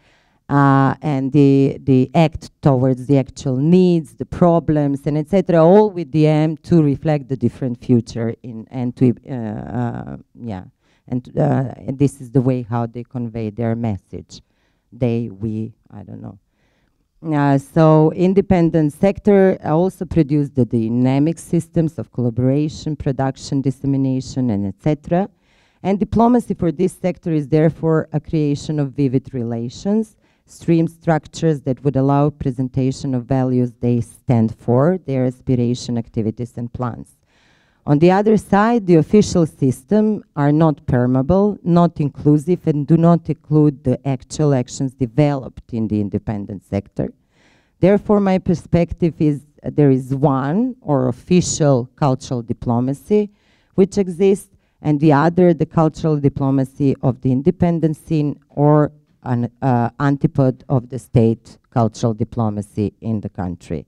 uh, and the the act towards the actual needs the problems and etc all with the aim to reflect the different future in and to uh, uh, yeah. And, uh, and this is the way how they convey their message. They we i don't know. Uh, so independent sector also produce the dynamic systems of collaboration, production, dissemination, and etc. And diplomacy for this sector is therefore a creation of vivid relations, stream structures that would allow presentation of values they stand for, their aspiration, activities, and plans. On the other side, the official system are not permeable, not inclusive, and do not include the actual actions developed in the independent sector. Therefore, my perspective is uh, there is one, or official cultural diplomacy, which exists, and the other, the cultural diplomacy of the independent scene, or an uh, antipode of the state cultural diplomacy in the country.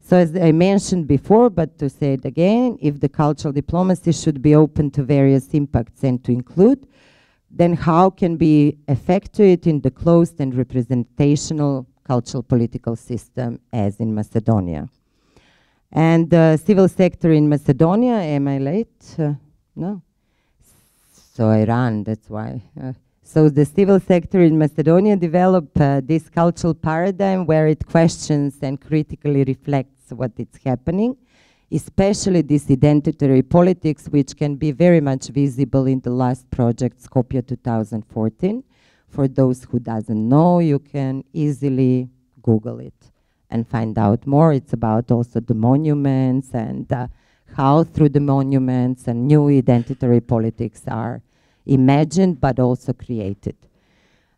So as I mentioned before, but to say it again, if the cultural diplomacy should be open to various impacts and to include, then how can be effectuated in the closed and representational cultural political system as in Macedonia. And the civil sector in Macedonia, am I late? Uh, no. So I ran, that's why. Uh, so the civil sector in Macedonia developed uh, this cultural paradigm where it questions and critically reflects what is happening, especially this identitary politics, which can be very much visible in the last project, Skopje 2014. For those who doesn't know, you can easily Google it and find out more. It's about also the monuments and uh, how through the monuments and new identitary politics are imagined but also created.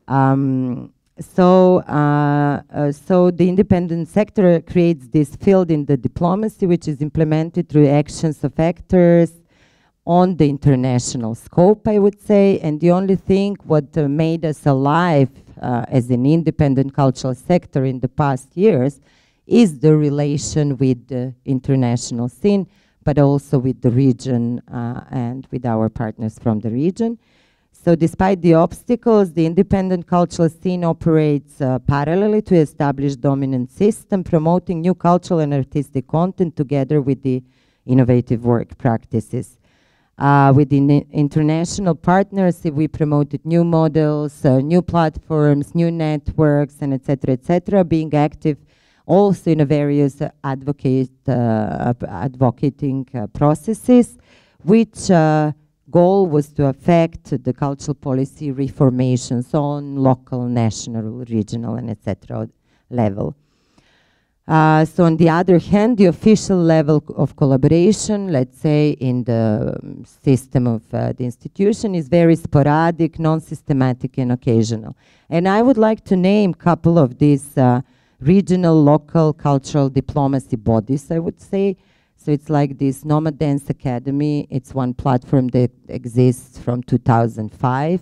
Um, so, uh, uh, so the independent sector creates this field in the diplomacy, which is implemented through actions of actors on the international scope, I would say. And the only thing what uh, made us alive uh, as an independent cultural sector in the past years is the relation with the international scene but also with the region uh, and with our partners from the region. So despite the obstacles, the independent cultural scene operates uh, parallelly to establish dominant system, promoting new cultural and artistic content together with the innovative work practices. Uh, with international partners, we promoted new models, uh, new platforms, new networks, and etc., etc., being active also in various uh, advocate, uh, advocating uh, processes, which goal was to affect the cultural policy reformations on local, national, regional, and etc. level. Uh, so on the other hand, the official level of collaboration, let's say in the um, system of uh, the institution, is very sporadic, non-systematic, and occasional. And I would like to name a couple of these uh, regional, local, cultural diplomacy bodies, I would say. So it's like this Nomad Dance Academy. It's one platform that exists from 2005.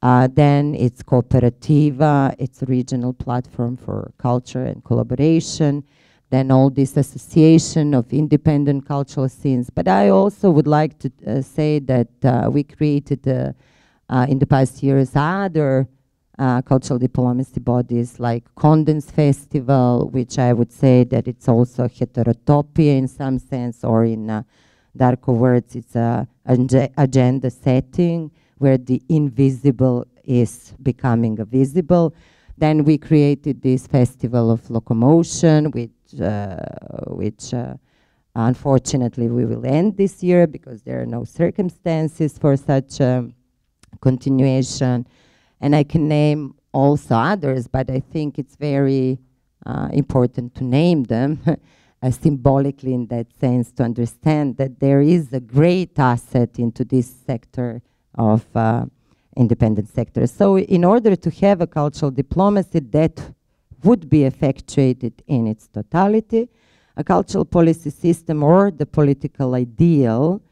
Uh, then it's Kooperativa. It's a regional platform for culture and collaboration. Then all this association of independent cultural scenes. But I also would like to uh, say that uh, we created uh, uh, in the past years other uh, cultural diplomacy bodies like Kondenz Festival, which I would say that it's also heterotopia in some sense, or in uh, darker words, it's a agenda setting where the invisible is becoming visible. Then we created this festival of locomotion, which, uh, which uh, unfortunately we will end this year because there are no circumstances for such a continuation. And I can name also others, but I think it's very uh, important to name them. uh, symbolically in that sense to understand that there is a great asset into this sector of uh, independent sector. So in order to have a cultural diplomacy that would be effectuated in its totality, a cultural policy system or the political ideal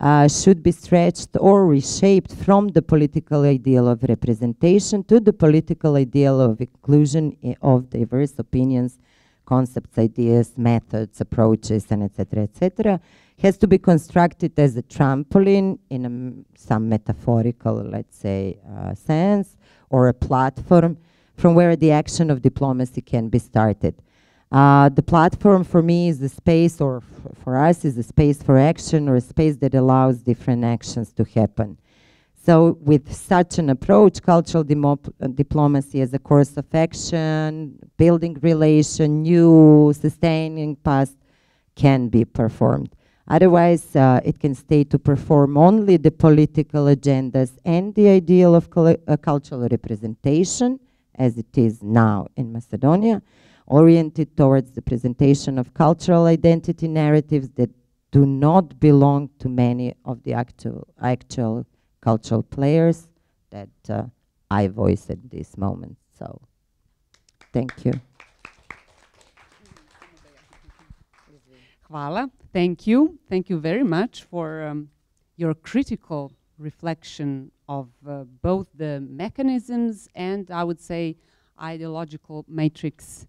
uh, should be stretched or reshaped from the political ideal of representation to the political ideal of inclusion of diverse opinions, concepts, ideas, methods, approaches, and etc., etc., has to be constructed as a trampoline in some metaphorical, let's say, uh, sense, or a platform from where the action of diplomacy can be started. Uh, the platform for me is a space, or for us, is a space for action or a space that allows different actions to happen. So, with such an approach, cultural uh, diplomacy as a course of action, building relation, new, sustaining past, can be performed. Otherwise, uh, it can stay to perform only the political agendas and the ideal of uh, cultural representation, as it is now in Macedonia, oriented towards the presentation of cultural identity narratives that do not belong to many of the actual, actual cultural players that uh, I voice at this moment. So, thank you. Hvala. Thank you. Thank you very much for um, your critical reflection of uh, both the mechanisms and I would say ideological matrix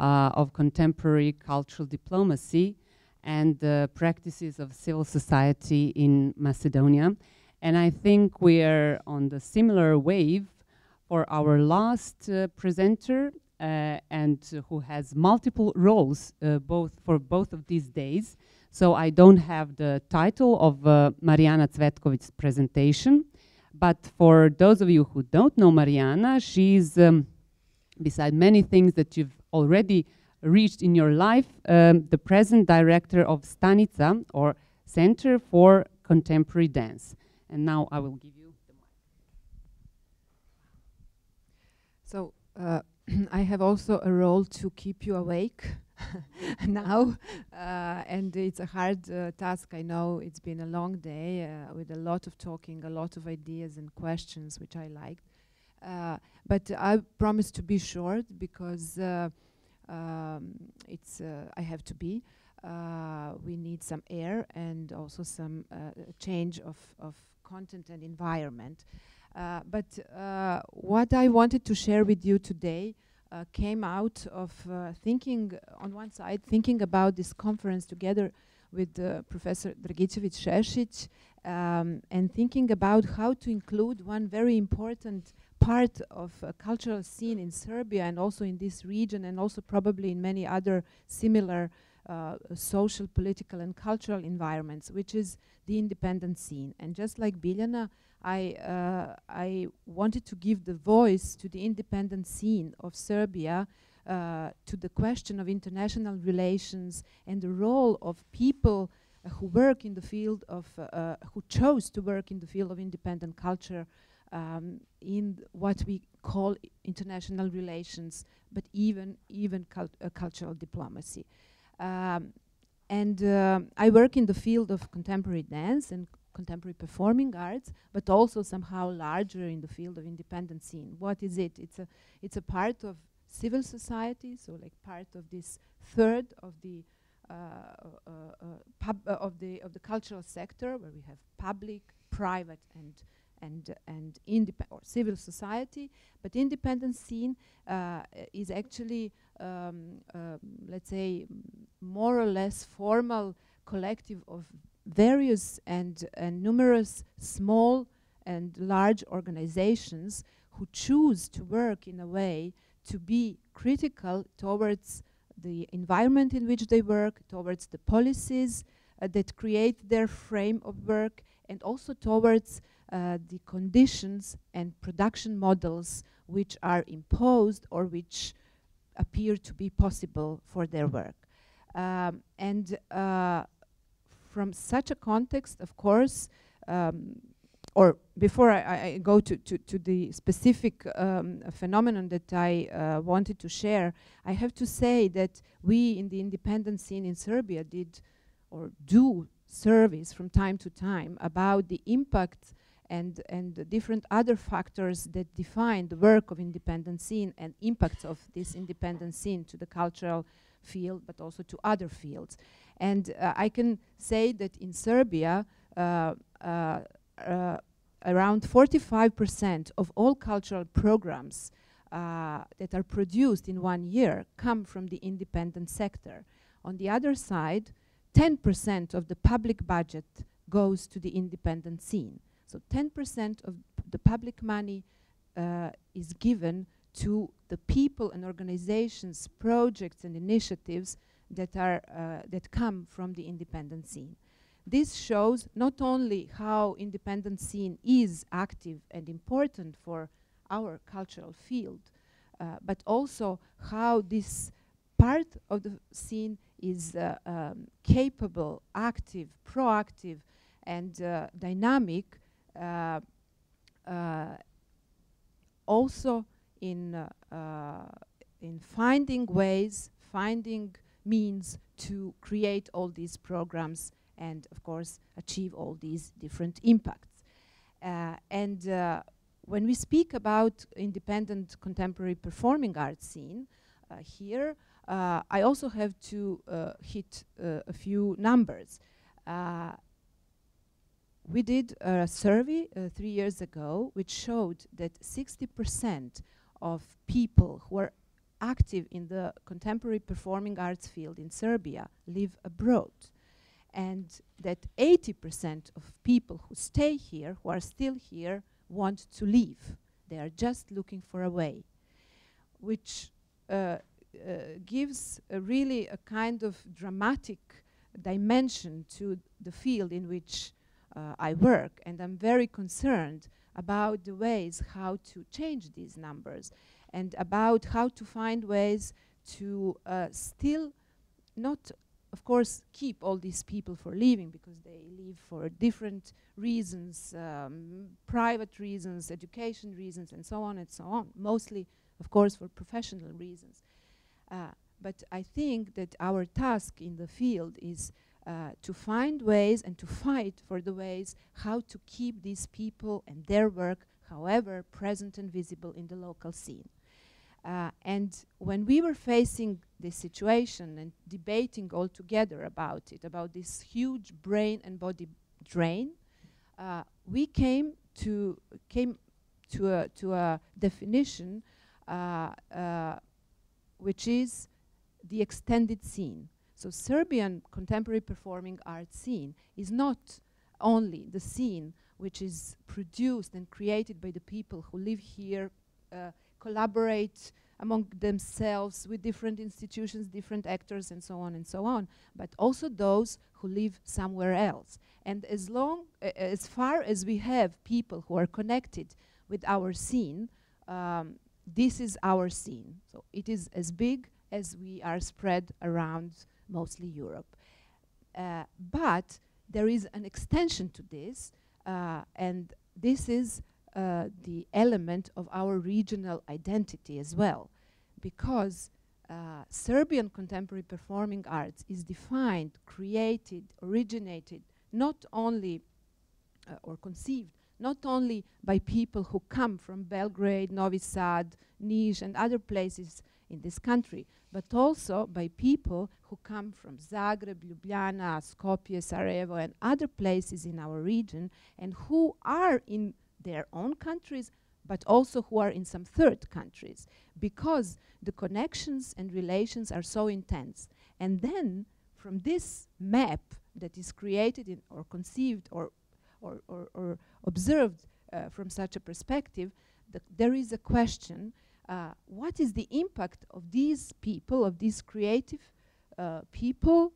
of contemporary cultural diplomacy and the practices of civil society in Macedonia. And I think we are on the similar wave for our last uh, presenter uh, and who has multiple roles uh, both for both of these days. So I don't have the title of uh, Marijana Cvetković's presentation, but for those of you who don't know Marijana, she's, um, beside many things that you've already reached in your life, um, the present director of Stanica, or Center for Contemporary Dance. And now I will give you the mic. So uh, I have also a role to keep you awake now, uh, and it's a hard uh, task. I know it's been a long day uh, with a lot of talking, a lot of ideas and questions, which I liked. Uh, but I promise to be short because uh, um, it's uh, I have to be. we need some air and also some change of, of content and environment. but what I wanted to share with you today came out of thinking, on one side, thinking about this conference together with uh, Professor Dragićević Šešić um, and thinking about how to include one very important part of a cultural scene in Serbia and also in this region and also probably in many other similar uh, social, political and cultural environments, which is the independent scene. And just like Biljana, I, uh, I wanted to give the voice to the independent scene of Serbia uh, to the question of international relations and the role of people who work in the field of, uh, uh, who chose to work in the field of independent culture um, in what we call international relations, but even even cult uh, cultural diplomacy. Um, and I work in the field of contemporary dance and contemporary performing arts, but also somehow larger in the field of independent scene. What is it? It's a it's a part of civil society, so like part of this third of the uh, uh, uh, of the of the cultural sector, where we have public, private, and and and independent or civil society, but independent scene is actually, um, um, let's say, more or less formal collective of various and, and numerous small and large organizations who choose to work in a way to be critical towards the environment in which they work, towards the policies uh, that create their frame of work, and also towards uh, the conditions and production models which are imposed or which appear to be possible for their work. Um, and uh, from such a context, of course, um, or before I, I go to, to, to, the specific um, phenomenon that I uh, wanted to share, I have to say that we in the independent scene in Serbia did or do surveys from time to time about the impact and, and different other factors that define the work of independent scene and impacts of this independent scene to the cultural field, but also to other fields. And uh, I can say that in Serbia, uh, uh, around 45% of all cultural programs uh, that are produced in one year come from the independent sector. On the other side, 10% of the public budget goes to the independent scene. So 10% of the public money uh, is given to the people and organizations, projects and initiatives that are uh, that come from the independent scene. This shows not only how independent scene is active and important for our cultural field, uh, but also how this part of the scene is uh, um, capable, active, proactive, and uh, dynamic, uh, uh, also in uh, in finding ways, finding means to create all these programs and of course achieve all these different impacts. Uh, and uh, when we speak about independent contemporary performing arts scene, uh, here uh, I also have to uh, hit uh, a few numbers. we did a survey three years ago which showed that 60% of people who are active in the contemporary performing arts field in Serbia live abroad and that 80% of people who stay here, who are still here, want to leave. They are just looking for a way, which uh, uh, gives a really a kind of dramatic dimension to the field in which uh, I work. And I'm very concerned about the ways how to change these numbers and about how to find ways to uh, still not of course, keep all these people for leaving because they leave for different reasons, um, private reasons, education reasons, and so on and so on. Mostly, of course, for professional reasons. Uh, but I think that our task in the field is uh, to find ways and to fight for the ways how to keep these people and their work, however present and visible in the local scene. Uh, and when we were facing this situation and debating all together about it, about this huge brain and body drain, uh, we came to came to a to a definition uh, uh which is the extended scene. So Serbian contemporary performing arts scene is not only the scene which is produced and created by the people who live here uh, collaborate among themselves with different institutions, different actors, and so on and so on, but also those who live somewhere else. And as long, uh, as far as we have people who are connected with our scene, um, this is our scene. So it is as big as we are spread around mostly Europe. Uh, but there is an extension to this, uh, and this is uh, the element of our regional identity as well, because uh, Serbian contemporary performing arts is defined, created, originated not only uh, or conceived not only by people who come from Belgrade, Novi Sad, Niš, and other places in this country, but also by people who come from Zagreb, Ljubljana, Skopje, Sarajevo, and other places in our region, and who are in their own countries, but also who are in some third countries, because the connections and relations are so intense. And then, from this map that is created or conceived or, or, or, or observed uh, from such a perspective, there is a question uh, what is the impact of these people, of these creative uh, people,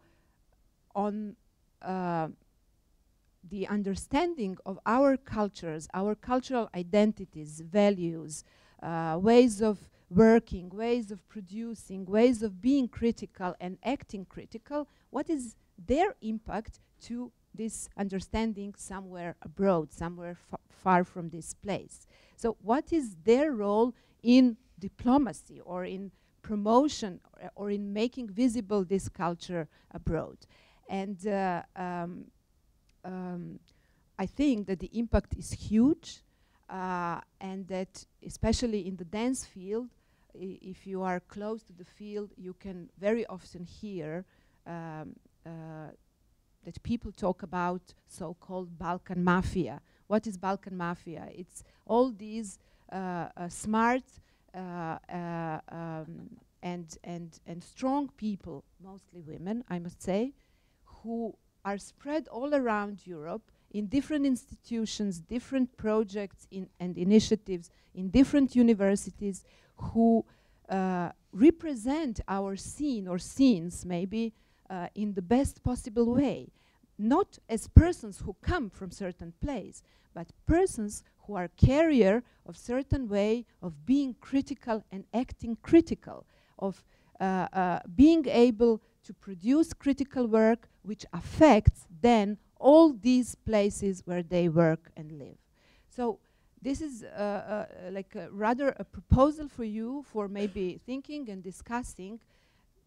on uh, the understanding of our cultures, our cultural identities, values, uh, ways of working, ways of producing, ways of being critical and acting critical, what is their impact to this understanding somewhere abroad, somewhere fa far from this place. So, what is their role in diplomacy or in promotion or, or in making visible this culture abroad? And uh, um, um, I think that the impact is huge, uh, and that especially in the dance field, if you are close to the field, you can very often hear um, uh, that people talk about so-called Balkan mafia. What is Balkan mafia? It's all these uh, uh, smart uh, uh, um, and and and strong people, mostly women, I must say, who are spread all around Europe in different institutions, different projects in and initiatives in different universities, who uh, represent our scene or scenes maybe uh, in the best possible way. Not as persons who come from certain place, but persons who are carrier of certain way of being critical and acting critical, of uh, uh being able to produce critical work which affects then all these places where they work and live. So this is uh, uh, like a rather a proposal for you for maybe thinking and discussing.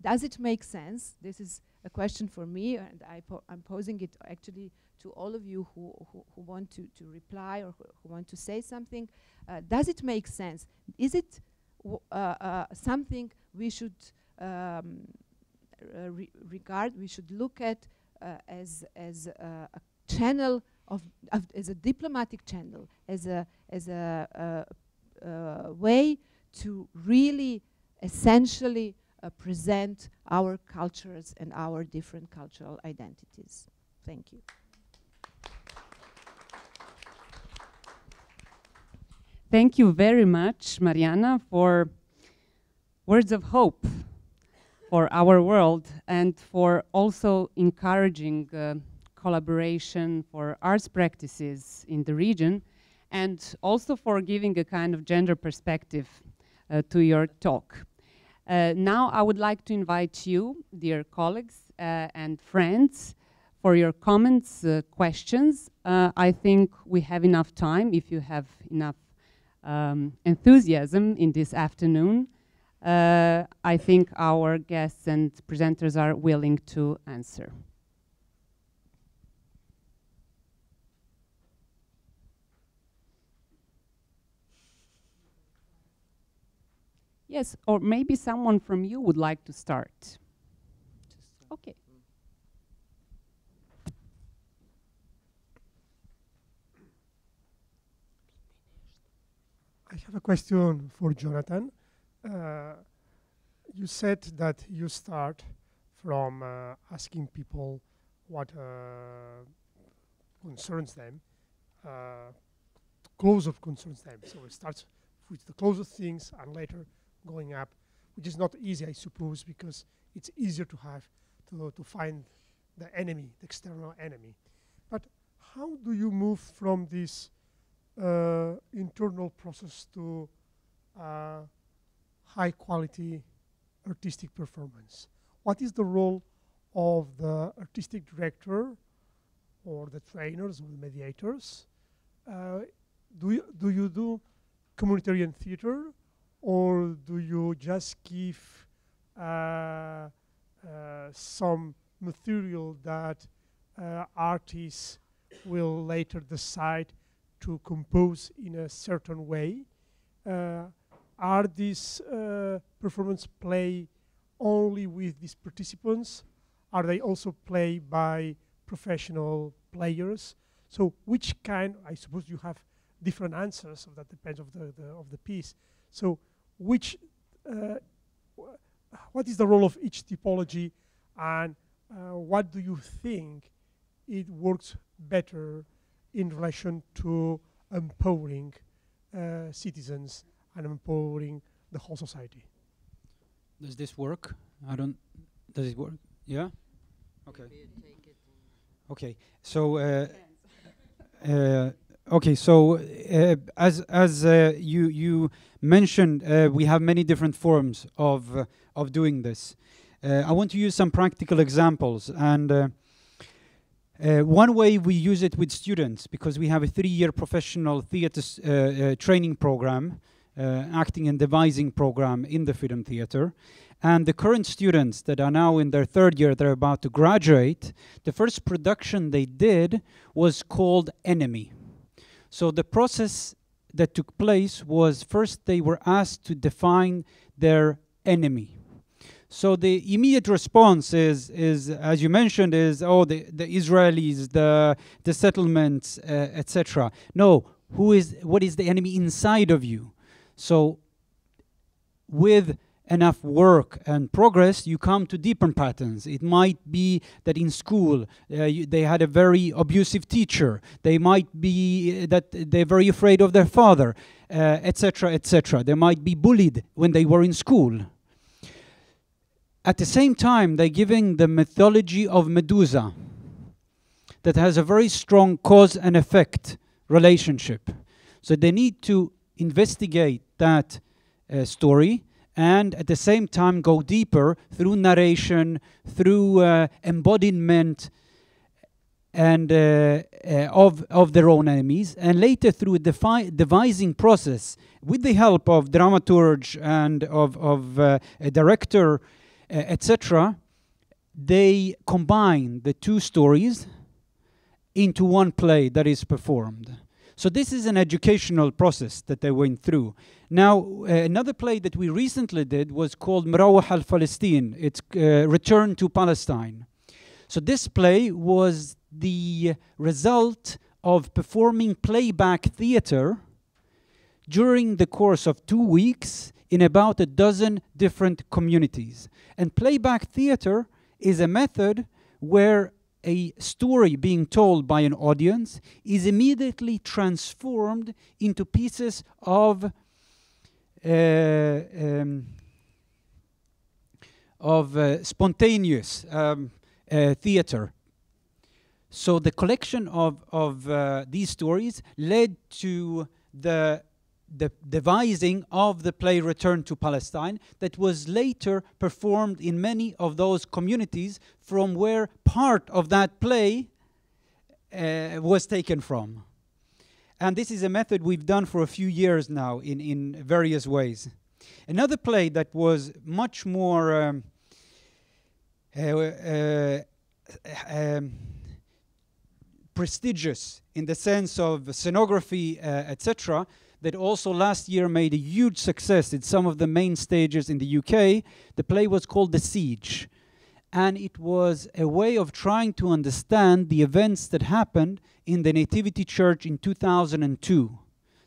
Does it make sense? This is a question for me, and I am posing it actually to all of you who, who, who want to, to reply or who, who want to say something. Uh, does it make sense? Is it uh, uh, something we should um, re regard, we should look at uh, as, as a channel of, of, as a diplomatic channel, as a, as a, way to really essentially uh, present our cultures and our different cultural identities. Thank you. Thank you very much, Marijana, for words of hope for our world and for also encouraging uh, collaboration for arts practices in the region and also for giving a kind of gender perspective uh, to your talk. Uh, now I would like to invite you, dear colleagues uh, and friends, for your comments, uh, questions. Uh, I think we have enough time if you have enough um, enthusiasm in this afternoon uh, I think our guests and presenters are willing to answer. Yes, or maybe someone from you would like to start. Okay. I have a question for Jonatan uh, you said that you start from uh, asking people what uh, concerns them, uh, of concerns them. So it starts with the closest things and later going up, which is not easy, I suppose, because it's easier to have to, to find the enemy, the external enemy. But how do you move from this uh, internal process to uh, high quality artistic performance. What is the role of the artistic director or the trainers or the mediators? Uh, do, you, do you do communitarian theater or do you just give uh, uh, some material that uh, artists will later decide to compose in a certain way? Are these uh, performance play only with these participants? Are they also played by professional players? So which kind, I suppose you have different answers, so that depends of the, the of the piece. So which, uh, what is the role of each typology and uh, what do you think it works better in relation to empowering uh, citizens and empowering the whole society. Does this work? I don't. Does it work? Yeah. Okay. Okay. So. Uh, uh, okay. So uh, as as uh, you you mentioned, uh, we have many different forms of uh, of doing this. I want to use some practical examples and. Uh, one way we use it with students because we have a three-year professional theater uh, uh, training program, uh, acting and devising program in the Freedom Theater. And the current students that are now in their third year, they're about to graduate. The first production they did was called Enemy. So the process that took place was first they were asked to define their enemy. So the immediate response is, is as you mentioned, is oh the, the Israelis, the the settlements, uh, etc. No, who is what is the enemy inside of you? So with enough work and progress, you come to deeper patterns. It might be that in school uh, you, they had a very abusive teacher. They might be uh, that they're very afraid of their father, etc., etc. They might be bullied when they were in school. At the same time, they're giving the mythology of Medusa that has a very strong cause and effect relationship. So they need to investigate that uh, story and at the same time go deeper through narration, through uh, embodiment and uh, uh, of of their own enemies, and later through a devising process with the help of dramaturge and of of uh, a director, uh, etc. They combine the two stories into one play that is performed. So this is an educational process that they went through. Now, uh, another play that we recently did was called Mrawah al-Palestine. It's uh, Return to Palestine. So this play was the result of performing playback theater during the course of two weeks in about a dozen different communities. And playback theater is a method where a story being told by an audience is immediately transformed into pieces of um, of uh, spontaneous um, uh, theater. So the collection of of these stories led to the the devising of the play Return to Palestine that was later performed in many of those communities from where part of that play uh, was taken from. And this is a method we've done for a few years now in, in various ways. Another play that was much more um, uh, uh, um, prestigious in the sense of scenography, uh, etc., that also last year made a huge success in some of the main stages in the UK. The play was called The Siege. And it was a way of trying to understand the events that happened in the Nativity Church in 2002,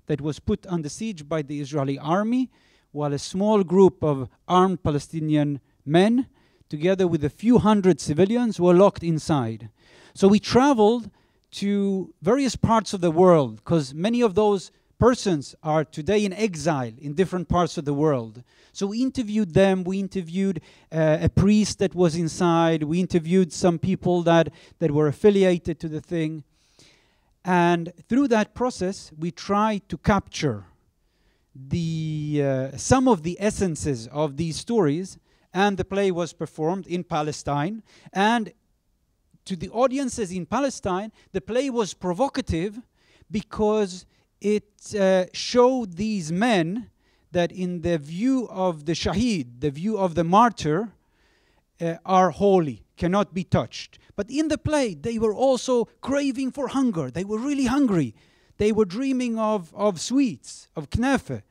that was put under siege by the Israeli army, while a small group of armed Palestinian men, together with a few hundred civilians, were locked inside. So we traveled to various parts of the world, because many of those persons are today in exile in different parts of the world. So we interviewed them, we interviewed uh, a priest that was inside, we interviewed some people that, that were affiliated to the thing. And through that process, we tried to capture the, uh, some of the essences of these stories, and the play was performed in Palestine. And to the audiences in Palestine, the play was provocative because it uh, showed these men that in the view of the shaheed, the view of the martyr, uh, are holy, cannot be touched. But in the play, they were also craving for hunger. They were really hungry. They were dreaming of, of sweets, of knefe.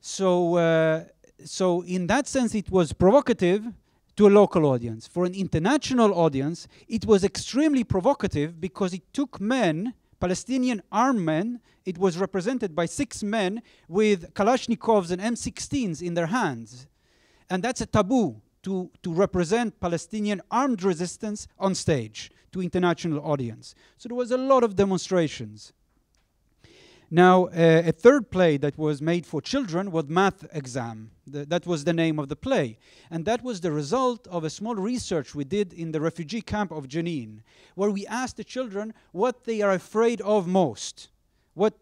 So, uh, so in that sense, it was provocative to a local audience. For an international audience, it was extremely provocative because it took men Palestinian armed men. It was represented by six men with Kalashnikovs and M16s in their hands. And that's a taboo to, to represent Palestinian armed resistance on stage to international audience. So there was a lot of demonstrations. Now, uh, a third play that was made for children was Math Exam. That was the name of the play. And that was the result of a small research we did in the refugee camp of Jenin, where we asked the children what they are afraid of most, what,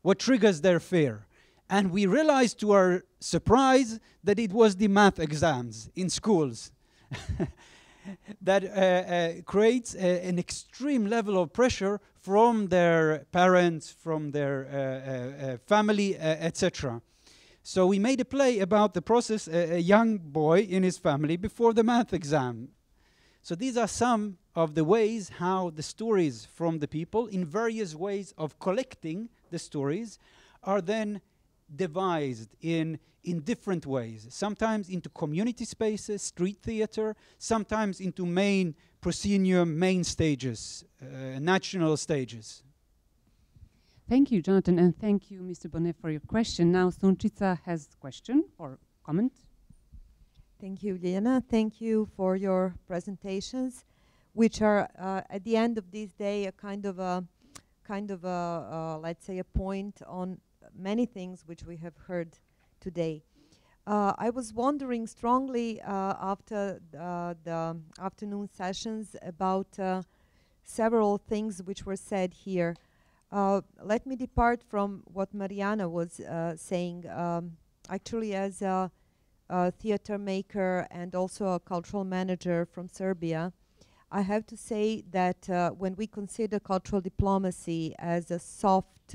what triggers their fear. And we realized to our surprise that it was the math exams in schools. that uh, uh, creates a, an extreme level of pressure from their parents, from their uh, uh, uh, family, etc. So we made a play about the process, a young boy in his family before the math exam. So these are some of the ways how the stories from the people, in various ways of collecting the stories, are then devised in in different ways, sometimes into community spaces, street theater, sometimes into main proscenium, main stages, uh, national stages. Thank you, Jonatan, and thank you, Mr. Bonnet, for your question. Now, Sunčica has a question or comment. Thank you, Lena. Thank you for your presentations, which are uh, at the end of this day a kind of a kind of a uh, let's say a point on many things which we have heard today. Uh, I was wondering strongly uh, after uh, the afternoon sessions about uh, several things which were said here. Uh, let me depart from what Marijana was uh, saying. Um, actually, as a, a, theater maker and also a cultural manager from Serbia, I have to say that when we consider cultural diplomacy as a soft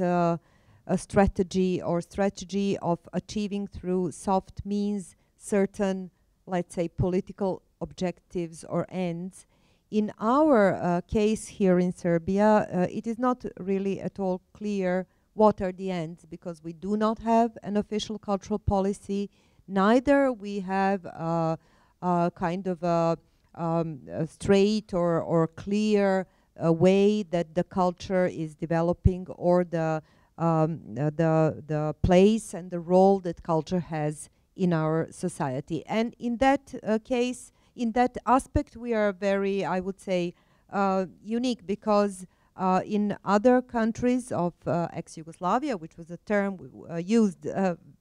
a strategy or strategy of achieving through soft means certain, let's say, political objectives or ends. In our uh, case here in Serbia, uh, it is not really at all clear what are the ends because we do not have an official cultural policy. Neither we have uh, a kind of a, um, a straight or, or clear uh, way that the culture is developing or the um, uh, the, the place and the role that culture has in our society. And in that uh, case, in that aspect, we are very, I would say, uh, unique because uh, in other countries of uh, ex-Yugoslavia, which was a term uh, used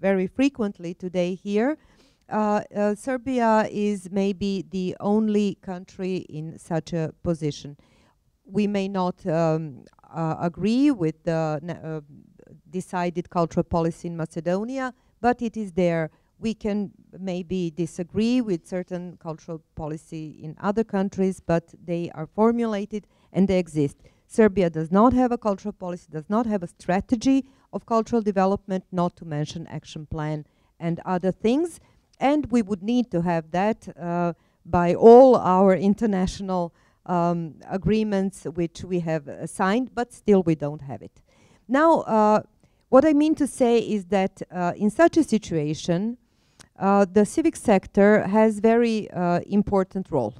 very frequently today here, Serbia is maybe the only country in such a position. We may not um, agree with the decided cultural policy in Macedonia, but it is there. We can maybe disagree with certain cultural policy in other countries, but they are formulated and they exist. Serbia does not have a cultural policy, does not have a strategy of cultural development, not to mention action plan and other things. And we would need to have that uh, by all our international um, agreements which we have uh, signed, but still we don't have it. Now, uh, what I mean to say is that uh, in such a situation, uh, the civic sector has very uh, important role.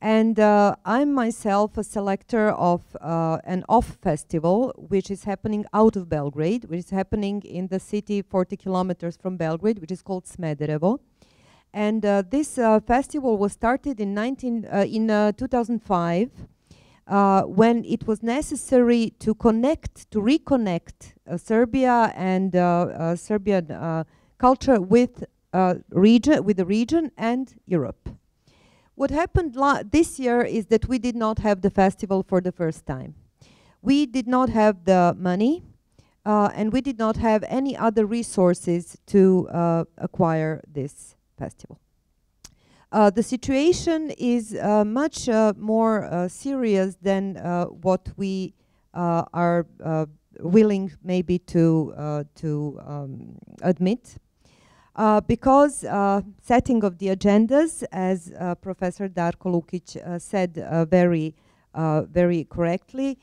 And uh, I'm myself a selector of an off festival, which is happening out of Belgrade, which is happening in the city 40 kilometers from Belgrade, which is called Smederevo. And uh, this uh, festival was started in, 19, uh, in 2005 Uh, when it was necessary to connect, to reconnect uh, Serbia and uh, Serbian culture with region, with the region and Europe. What happened this year is that we did not have the festival for the first time. We did not have the money, uh, and we did not have any other resources to uh, acquire this festival. Uh, the situation is uh, much uh, more uh, serious than uh, what we are willing maybe to, to um, admit. because setting of the agendas, as Professor Darko Lukic said very, very correctly,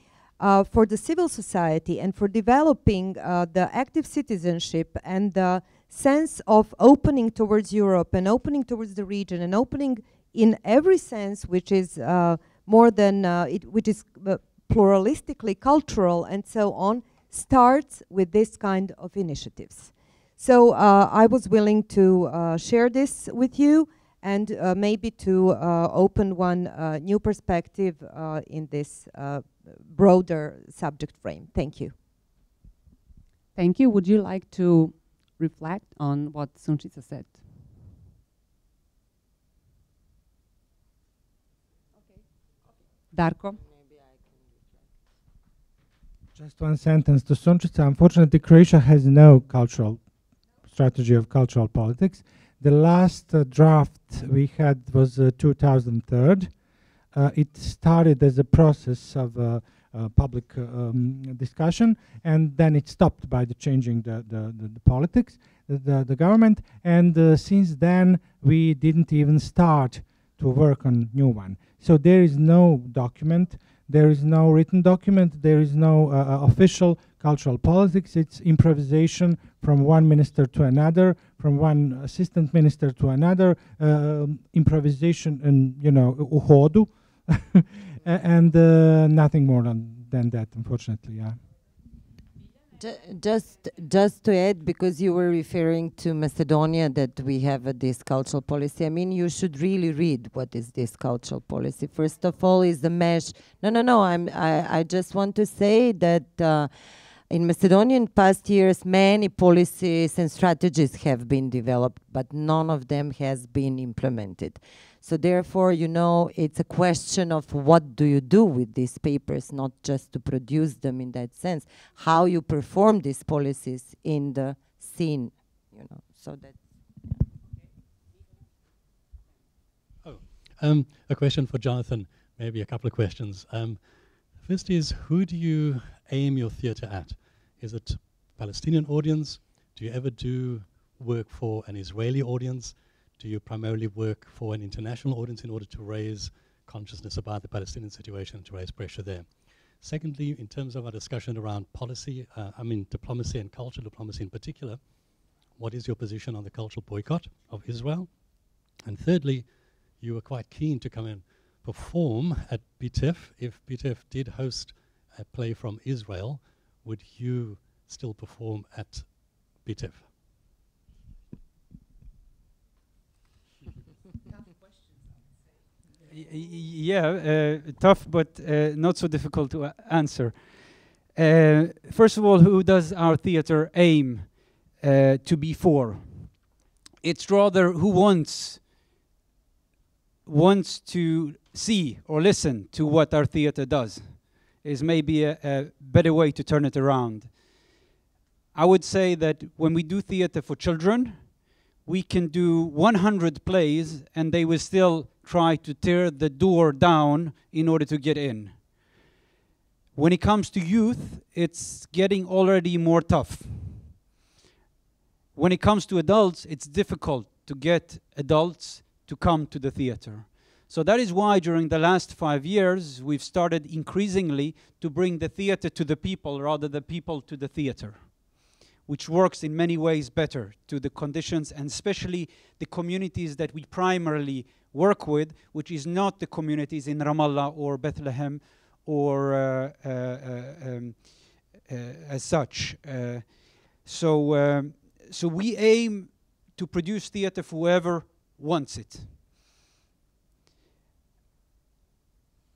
for the civil society and for developing the active citizenship and the sense of opening towards Europe and opening towards the region and opening in every sense which is uh, more than, uh, it, which is uh, pluralistically cultural and so on, starts with this kind of initiatives. So uh, I was willing to uh, share this with you and maybe to open one new perspective in this broader subject frame. Thank you. Thank you. Would you like to reflect on what Sunčica said. Okay. Darko? Just one sentence to Sunčica. Unfortunately, Croatia has no cultural strategy of cultural politics. The last uh, draft we had was uh, 2003. Uh, it started as a process of uh, public uh, um, discussion, and then it stopped by the changing the, the, the, the politics, the, the, government, and uh, since then we didn't even start to work on new one. So there is no document, there is no written document, there is no uh, uh, official cultural politics. It's improvisation from one minister to another, from one assistant minister to another, um, improvisation and you know uhodu, and uh, nothing more than, than that, unfortunately. Yeah. Just, just to add, because you were referring to Macedonia, that we have a this cultural policy. I mean, you should really read what is this cultural policy. First of all, is the mesh. No, no, no. I'm. I, I just want to say that uh, in Macedonia, in past years, many policies and strategies have been developed, but none of them has been implemented. So therefore, you know, it's a question of what do you do with these papers, not just to produce them in that sense. How you perform these policies in the scene, you know. So that Um, a question for Jonatan, maybe a couple of questions. Um, first is, who do you aim your theatre at? Is it Palestinian audience? Do you ever do work for an Israeli audience? Do you primarily work for an international audience in order to raise consciousness about the Palestinian situation, and to raise pressure there? Secondly, in terms of our discussion around policy, uh, I mean diplomacy and cultural diplomacy in particular, what is your position on the cultural boycott of Israel? And thirdly, you were quite keen to come and perform at BITEF. If BITEF did host a play from Israel, would you still perform at BITEF? Yeah, uh, tough, but uh, not so difficult to uh, answer. First of all, who does our theater aim to be for? It's rather who wants wants to see or listen to what our theater does. Is maybe a, a better way to turn it around. I would say that when we do theater for children, we can do 100 plays and they will still try to tear the door down in order to get in. When it comes to youth, it's getting already more tough. When it comes to adults, it's difficult to get adults to come to the theater. So that is why during the last five years, we've started increasingly to bring the theater to the people rather than people to the theater which works in many ways better to the conditions and especially the communities that we primarily work with, which is not the communities in Ramallah or Bethlehem or uh, uh, uh, um, uh, as such. So, um, so we aim to produce theater for whoever wants it.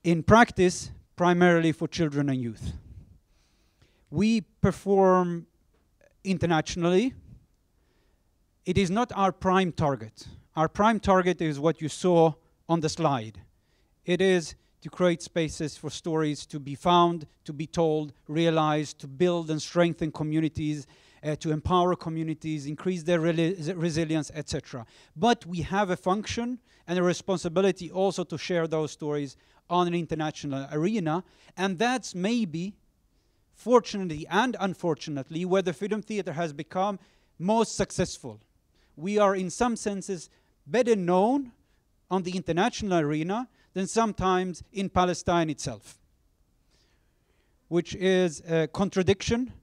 In practice, primarily for children and youth. We perform internationally. It is not our prime target. Our prime target is what you saw on the slide. It is to create spaces for stories to be found, to be told, realized, to build and strengthen communities, uh, to empower communities, increase their resilience, etc. But we have a function and a responsibility also to share those stories on an international arena, and that's maybe fortunately and unfortunately, where the Freedom Theatre has become most successful. We are, in some senses, better known on the international arena than sometimes in Palestine itself, which is a contradiction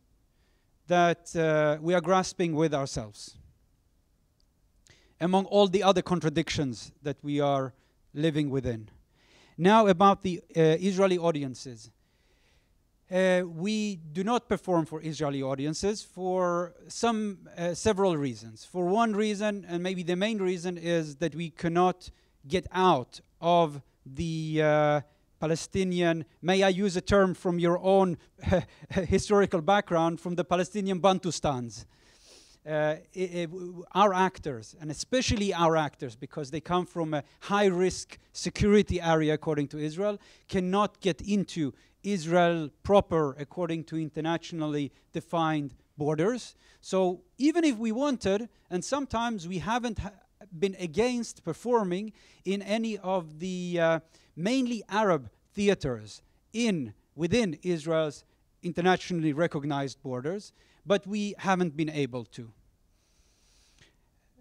that uh, we are grasping with ourselves. Among all the other contradictions that we are living within. Now, about the uh, Israeli audiences. Uh, we do not perform for Israeli audiences for some uh, several reasons. For one reason, and maybe the main reason, is that we cannot get out of the uh, Palestinian. May I use a term from your own historical background from the Palestinian Bantustans? Uh, i- i- w- our actors, and especially our actors, because they come from a high risk security area according to Israel, cannot get into Israel proper according to internationally defined borders. So even if we wanted, and sometimes we haven't ha- been against performing in any of the uh, mainly Arab theaters in within Israel's internationally recognized borders, but we haven't been able to.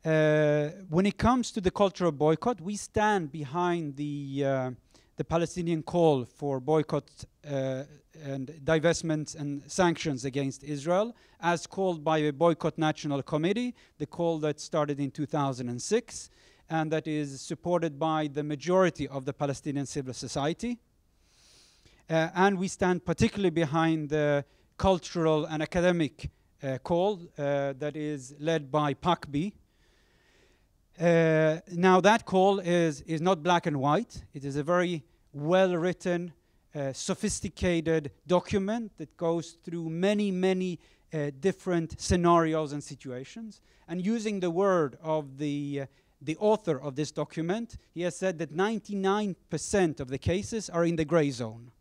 Uh, when it comes to the cultural boycott, we stand behind the uh, the Palestinian call for boycott uh, and divestments and sanctions against Israel, as called by a Boycott National Committee, the call that started in 2006, and that is supported by the majority of the Palestinian civil society. Uh, and we stand particularly behind the cultural and academic uh, call uh, that is led by PACBI, uh, now that call is, is not black and white. It is a very well-written, uh, sophisticated document that goes through many, many uh, different scenarios and situations. And using the word of the, uh, the author of this document, he has said that 99% of the cases are in the gray zone.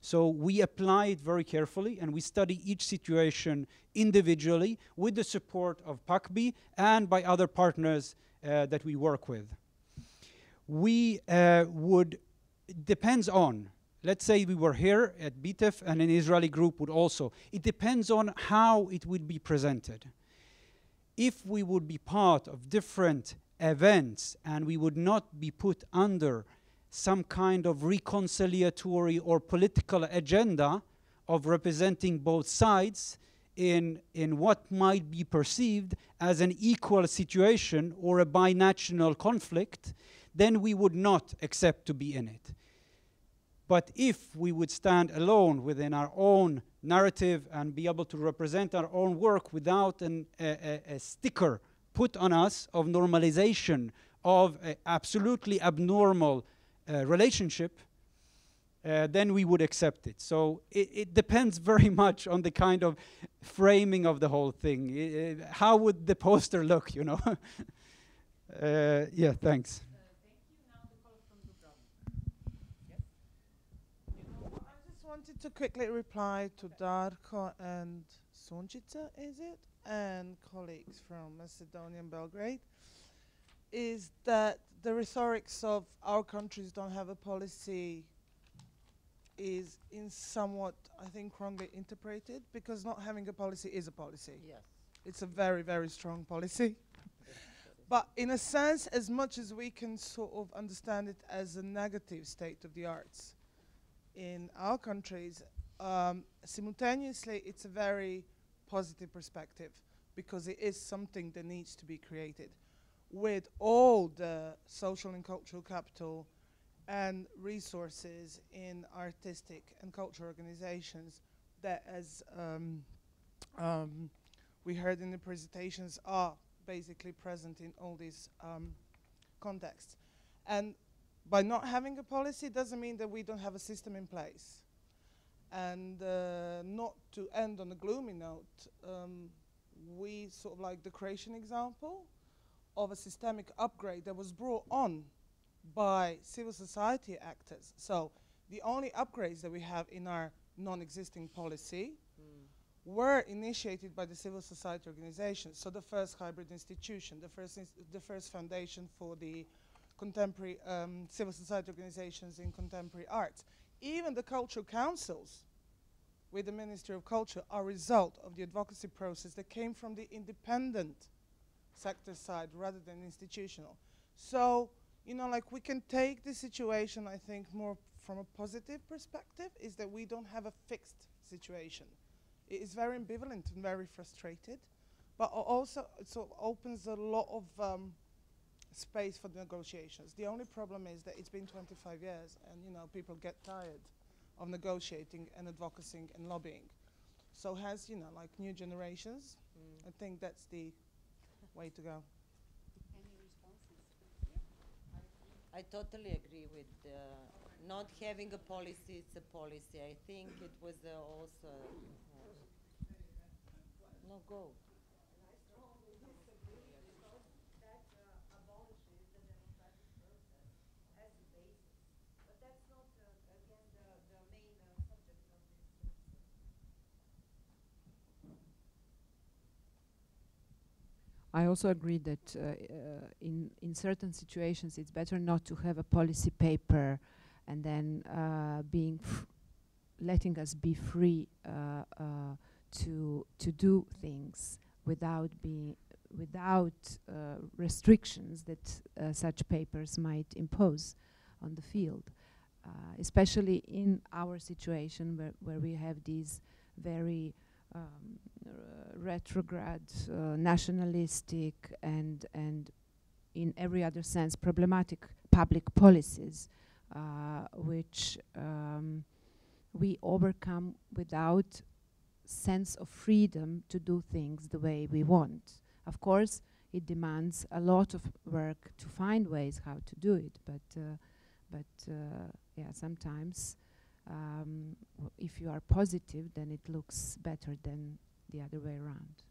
So we apply it very carefully and we study each situation individually with the support of PACBI and by other partners that we work with. We uh, would, depends on, let's say we were here at BITEF and an Israeli group would also, it depends on how it would be presented. If we would be part of different events and we would not be put under some kind of reconciliatory or political agenda of representing both sides, in, in what might be perceived as an equal situation or a binational conflict, then we would not accept to be in it. But if we would stand alone within our own narrative and be able to represent our own work without an, a, a, a sticker put on us of normalization of an absolutely abnormal uh, relationship, uh, then we would accept it. So it, it, depends very much on the kind of framing of the whole thing. I, how would the poster look, you know? uh, yeah, thanks. I just wanted to quickly reply to Darko and Sunčica, is it? And colleagues from Macedonia and Belgrade, is that the rhetorics of our countries don't have a policy is in somewhat, I think, wrongly interpreted because not having a policy is a policy. Yes. It's a very, very strong policy. but in a sense, as much as we can sort of understand it as a negative state of the arts in our countries, um, simultaneously it's a very positive perspective because it is something that needs to be created with all the social and cultural capital and resources in artistic and cultural organizations that, as um, um, we heard in the presentations, are basically present in all these um, contexts. And by not having a policy doesn't mean that we don't have a system in place. And uh, not to end on a gloomy note, um, we sort of like the creation example of a systemic upgrade that was brought on by civil society actors. So the only upgrades that we have in our non-existing policy mm. were initiated by the civil society organizations. So the first hybrid institution, the first, the first foundation for the contemporary um, civil society organizations in contemporary arts. Even the cultural councils with the Ministry of Culture are a result of the advocacy process that came from the independent sector side rather than institutional. So you know, like we can take the situation, I think, more from a positive perspective, is that we don't have a fixed situation. It is very ambivalent and very frustrated, but also it sort of opens a lot of um, space for the negotiations. The only problem is that it's been 25 years, and you know, people get tired of negotiating and advocating and lobbying. So has, you know, like new generations, mm. I think that's the way to go. I totally agree with uh, not having a policy. It's a policy. I think it was uh, also. Uh, no, go. I also agree that uh, uh, in in certain situations it's better not to have a policy paper and then uh, being letting us be free uh, to to do things without being without restrictions that such papers might impose on the field, especially in our situation where, where we have these very um, retrograde, uh, nationalistic, and and in every other sense problematic public policies, uh, which um, we overcome without sense of freedom to do things the way we want. Of course, it demands a lot of work to find ways how to do it, but uh, but uh, yeah, sometimes um, if you are positive, then it looks better than the other way around.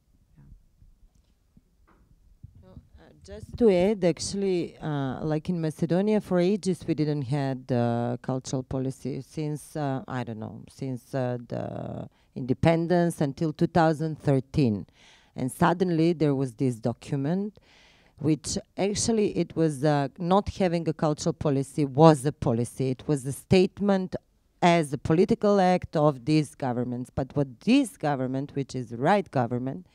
Uh, just to add, actually, uh, like in Macedonia, for ages we didn't had uh, cultural policy since uh, I don't know since uh, the independence until 2013, and suddenly there was this document, which actually it was uh, not having a cultural policy was a policy. It was a statement as a political act of these governments. But what this government, which is the right government,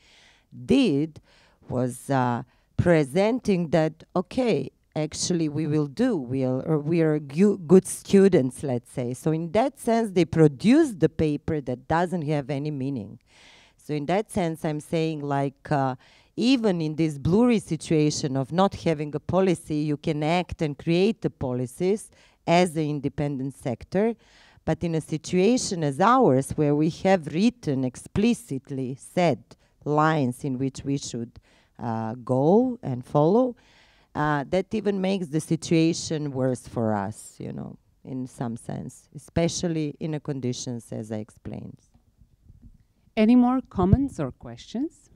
did was uh, presenting that, okay, actually we will do, we'll, or we are good students, let's say. So in that sense, they produced the paper that doesn't have any meaning. So in that sense, I'm saying like, uh, even in this blurry situation of not having a policy, you can act and create the policies as the independent sector. But in a situation as ours, where we have written explicitly said lines in which we should uh, go and follow, uh, that even makes the situation worse for us, you know, in some sense, especially in the conditions as I explained. Any more comments or questions?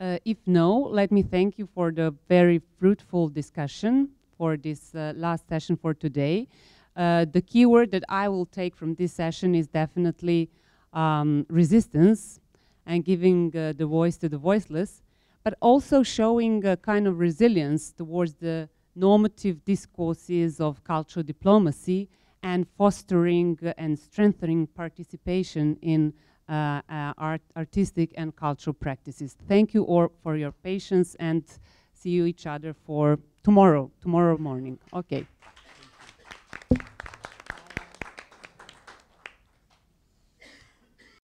Uh, if no, let me thank you for the very fruitful discussion for this uh, last session for today. Uh, the keyword that I will take from this session is definitely um, resistance and giving uh, the voice to the voiceless, but also showing a kind of resilience towards the normative discourses of cultural diplomacy and fostering and strengthening participation in uh, uh, art, artistic and cultural practices. Thank you all for your patience and see you each other for tomorrow, tomorrow morning. Okay.